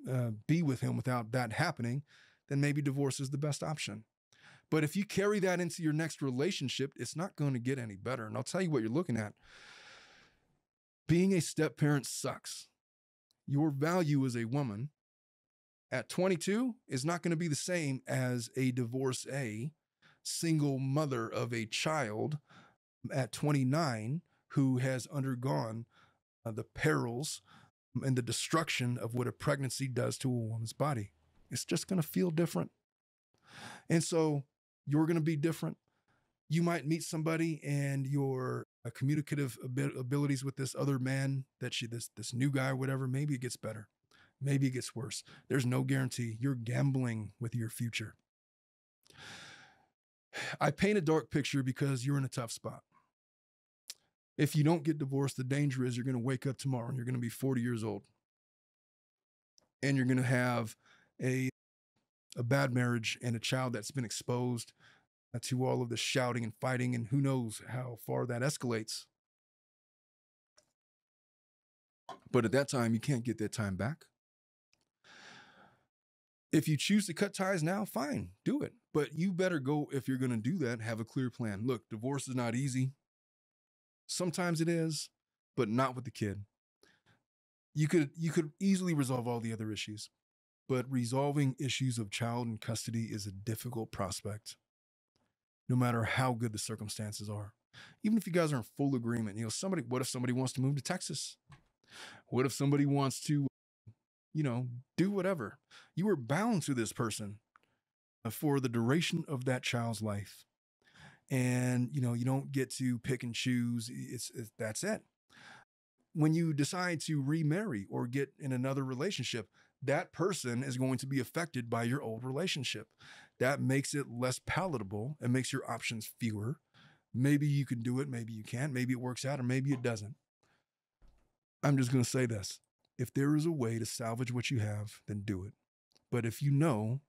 uh, be with him without that happening, then maybe divorce is the best option. But if you carry that into your next relationship, it's not going to get any better. And I'll tell you what you're looking at. Being a step parent sucks. Your value as a woman at 22 is not going to be the same as a divorcee, single mother of a child at 29 who has undergone uh, the perils and the destruction of what a pregnancy does to a woman's body. It's just going to feel different. And so you're going to be different. You might meet somebody and your uh, communicative abilities with this other man that she this this new guy or whatever, maybe it gets better. Maybe it gets worse. There's no guarantee. You're gambling with your future. I paint a dark picture because you're in a tough spot if you don't get divorced, the danger is you're going to wake up tomorrow and you're going to be 40 years old. And you're going to have a, a bad marriage and a child that's been exposed Uh, to all of the shouting and fighting, and who knows how far that escalates. But at that time, you can't get that time back. If you choose to cut ties now, fine, do it. But you better go, if you're going to do that, have a clear plan. Look, divorce is not easy. Sometimes it is. but not with the kid. You could you could easily resolve all the other issues, but resolving issues of child and custody is a difficult prospect. No matter how good the circumstances are. Even if you guys are in full agreement, you know, somebody what if somebody wants to move to Texas? What if somebody wants to you know, do whatever. You are bound to this person for the duration of that child's life. And, you know, you don't get to pick and choose. It's, that's it. When you decide to remarry or get in another relationship, that person is going to be affected by your old relationship. That makes it less palatable and makes your options fewer. Maybe you can do it, maybe you can't, maybe it works out, or maybe it doesn't. I'm just going to say this if there is a way to salvage what you have, then do it. But if you know,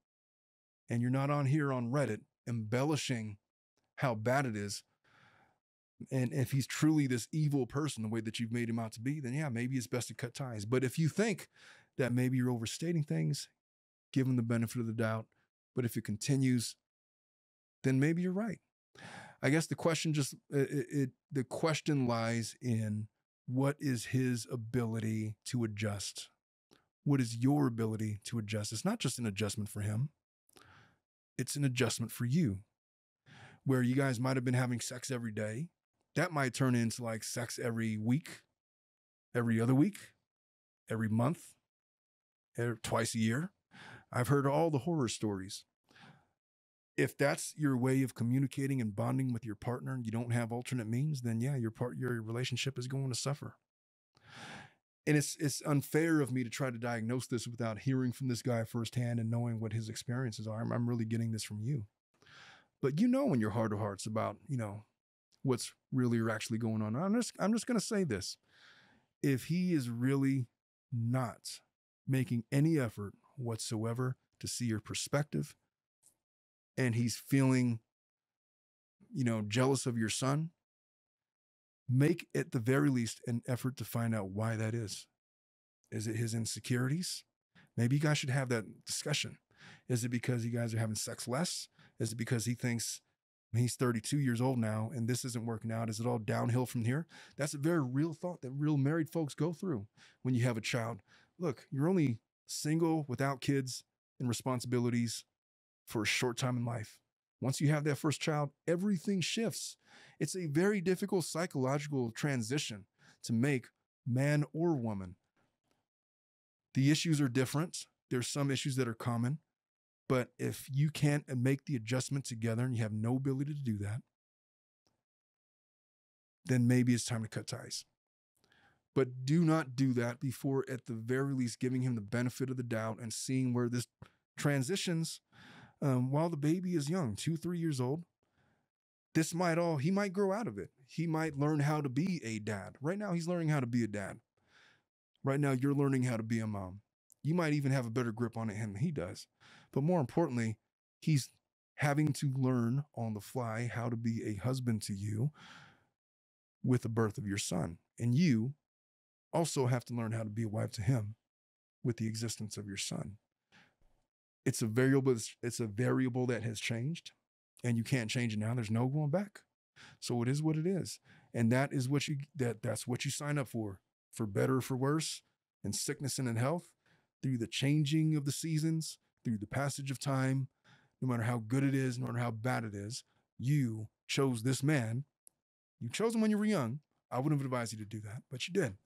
and you're not on here on Reddit embellishing how bad it is, and if he's truly this evil person, the way that you've made him out to be, then yeah, maybe it's best to cut ties. But if you think that maybe you're overstating things, give him the benefit of the doubt. But if it continues, then maybe you're right. I guess the question just it, it the question lies in what is his ability to adjust? What is your ability to adjust? It's not just an adjustment for him, it's an adjustment for you. Where you guys might have been having sex every day, that might turn into like sex every week, every other week, every month, er, twice a year. I've heard all the horror stories if that's your way of communicating and bonding with your partner and you don't have alternate means, then yeah, your part your relationship is going to suffer. And it's it's unfair of me to try to diagnose this without hearing from this guy firsthand and knowing what his experiences are. I'm, I'm really getting this from you. But you know in your heart of hearts about, you know, what's really or actually going on. I'm just I'm just gonna say this. If he is really not making any effort whatsoever to see your perspective, and he's feeling, you know, jealous of your son, make at the very least an effort to find out why that is. Is it his insecurities? Maybe you guys should have that discussion. Is it because you guys are having sex less? Is it because he thinks he's 32 years old now and this isn't working out? Is it all downhill from here? That's a very real thought that real married folks go through when you have a child. Look, you're only single without kids and responsibilities for a short time in life. Once you have that first child, everything shifts. It's a very difficult psychological transition to make, man or woman. The issues are different. There's some issues that are common, but if you can't uh, make the adjustment together and you have no ability to do that, then maybe it's time to cut ties. But do not do that before, at the very least, giving him the benefit of the doubt and seeing where this transitions um, while the baby is young, two, three years old. This might all, he might grow out of it. He might learn how to be a dad. Right now, he's learning how to be a dad. Right now, you're learning how to be a mom. You might even have a better grip on it than he does. But more importantly, he's having to learn on the fly how to be a husband to you with the birth of your son. And you also have to learn how to be a wife to him with the existence of your son. It's a variable it's a variable that has changed and you can't change it now. There's no going back. So it is what it is. And that is what you that that's what you sign up for for better or for worse in sickness and in health through the changing of the seasons through the passage of time no matter how good it is no matter how bad it is you chose this man. You chose him when you were young. I wouldn't have advised you to do that but you did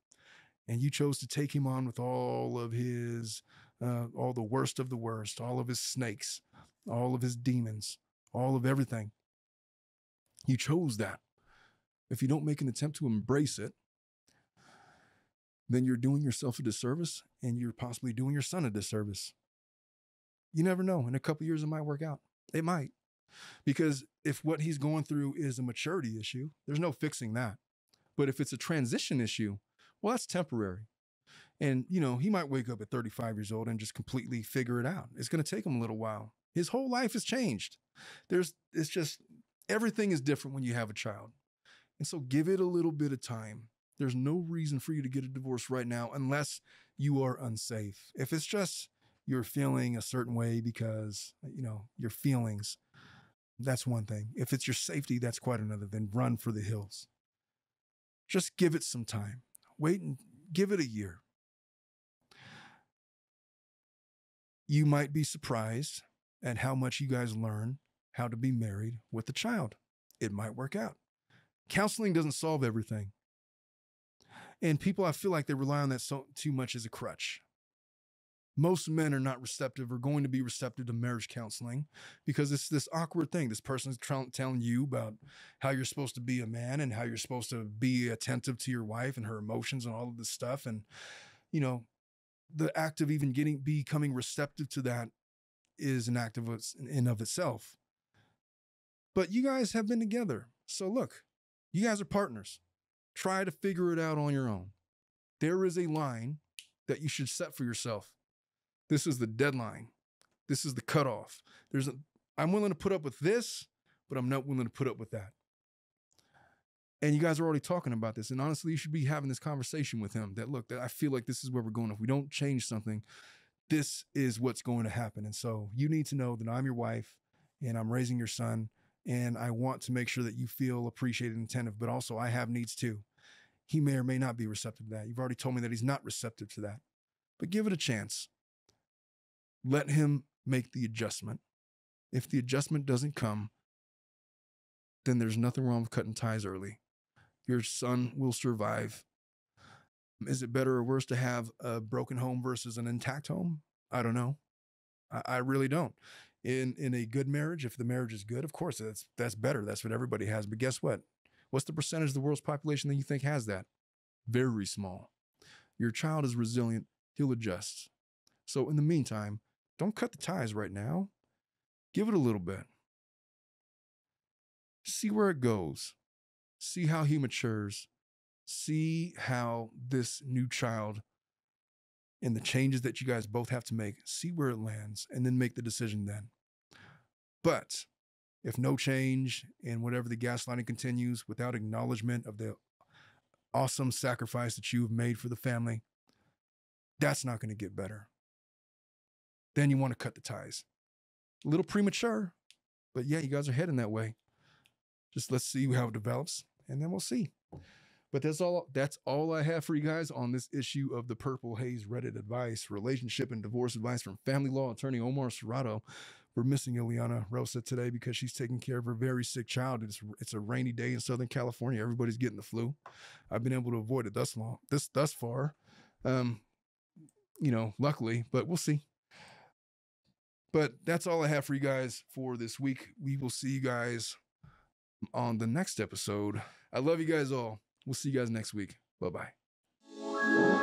and you chose to take him on with all of his uh, all the worst of the worst, all of his snakes, all of his demons, all of everything. You chose that. If you don't make an attempt to embrace it, then you're doing yourself a disservice and you're possibly doing your son a disservice. You never know. In a couple years, it might work out. It might. Because if what he's going through is a maturity issue, there's no fixing that. But if it's a transition issue, well, that's temporary. And, you know, he might wake up at 35 years old and just completely figure it out. It's going to take him a little while. His whole life has changed. There's, it's just, everything is different when you have a child. And so give it a little bit of time. There's no reason for you to get a divorce right now unless you are unsafe. If it's just you're feeling a certain way because, you know, your feelings, that's one thing. If it's your safety, that's quite another. Then run for the hills. Just give it some time. Wait and give it a year. You might be surprised at how much you guys learn how to be married with a child. It might work out. Counseling doesn't solve everything. And people, I feel like they rely on that so too much as a crutch. Most men are not receptive or going to be receptive to marriage counseling because it's this awkward thing. This person's tr- telling you about how you're supposed to be a man and how you're supposed to be attentive to your wife and her emotions and all of this stuff. And, you know, the act of even getting becoming receptive to that is an act of its- in of itself. But you guys have been together. So look, you guys are partners. Try to figure it out on your own. There is a line that you should set for yourself. This is the deadline. This is the cutoff. There's a I'm willing to put up with this, but I'm not willing to put up with that. And you guys are already talking about this. And honestly, you should be having this conversation with him that look, that I feel like this is where we're going. If we don't change something, this is what's going to happen. And so you need to know that I'm your wife and I'm raising your son. And I want to make sure that you feel appreciated and attentive, but also I have needs too. He may or may not be receptive to that. You've already told me that he's not receptive to that, but give it a chance. Let him make the adjustment. If the adjustment doesn't come, then there's nothing wrong with cutting ties early. Your son will survive. Is it better or worse to have a broken home versus an intact home? I don't know. I, I really don't. In in a good marriage, if the marriage is good, of course that's that's better. That's what everybody has. But guess what? What's the percentage of the world's population that you think has that? Very small. Your child is resilient. He'll adjust. So in the meantime, don't cut the ties right now. Give it a little bit. See where it goes. See how he matures. See how this new child and the changes that you guys both have to make, see where it lands, and then make the decision then. But if no change and whatever the gaslighting continues without acknowledgement of the awesome sacrifice that you have made for the family, that's not going to get better. Then you want to cut the ties. A little premature, but yeah, you guys are heading that way. Just let's see how it develops, and then we'll see. But that's all that's all I have for you guys on this issue of the Purple Haze Reddit advice, relationship and divorce advice from family law attorney Omar Serrato. We're missing Ileana Rosa today because she's taking care of her very sick child. It's it's a rainy day in Southern California. Everybody's getting the flu. I've been able to avoid it thus long, this thus far. Um, you know, luckily, but we'll see. But that's all I have for you guys for this week. We will see you guys on the next episode. I love you guys all. We'll see you guys next week. Bye bye.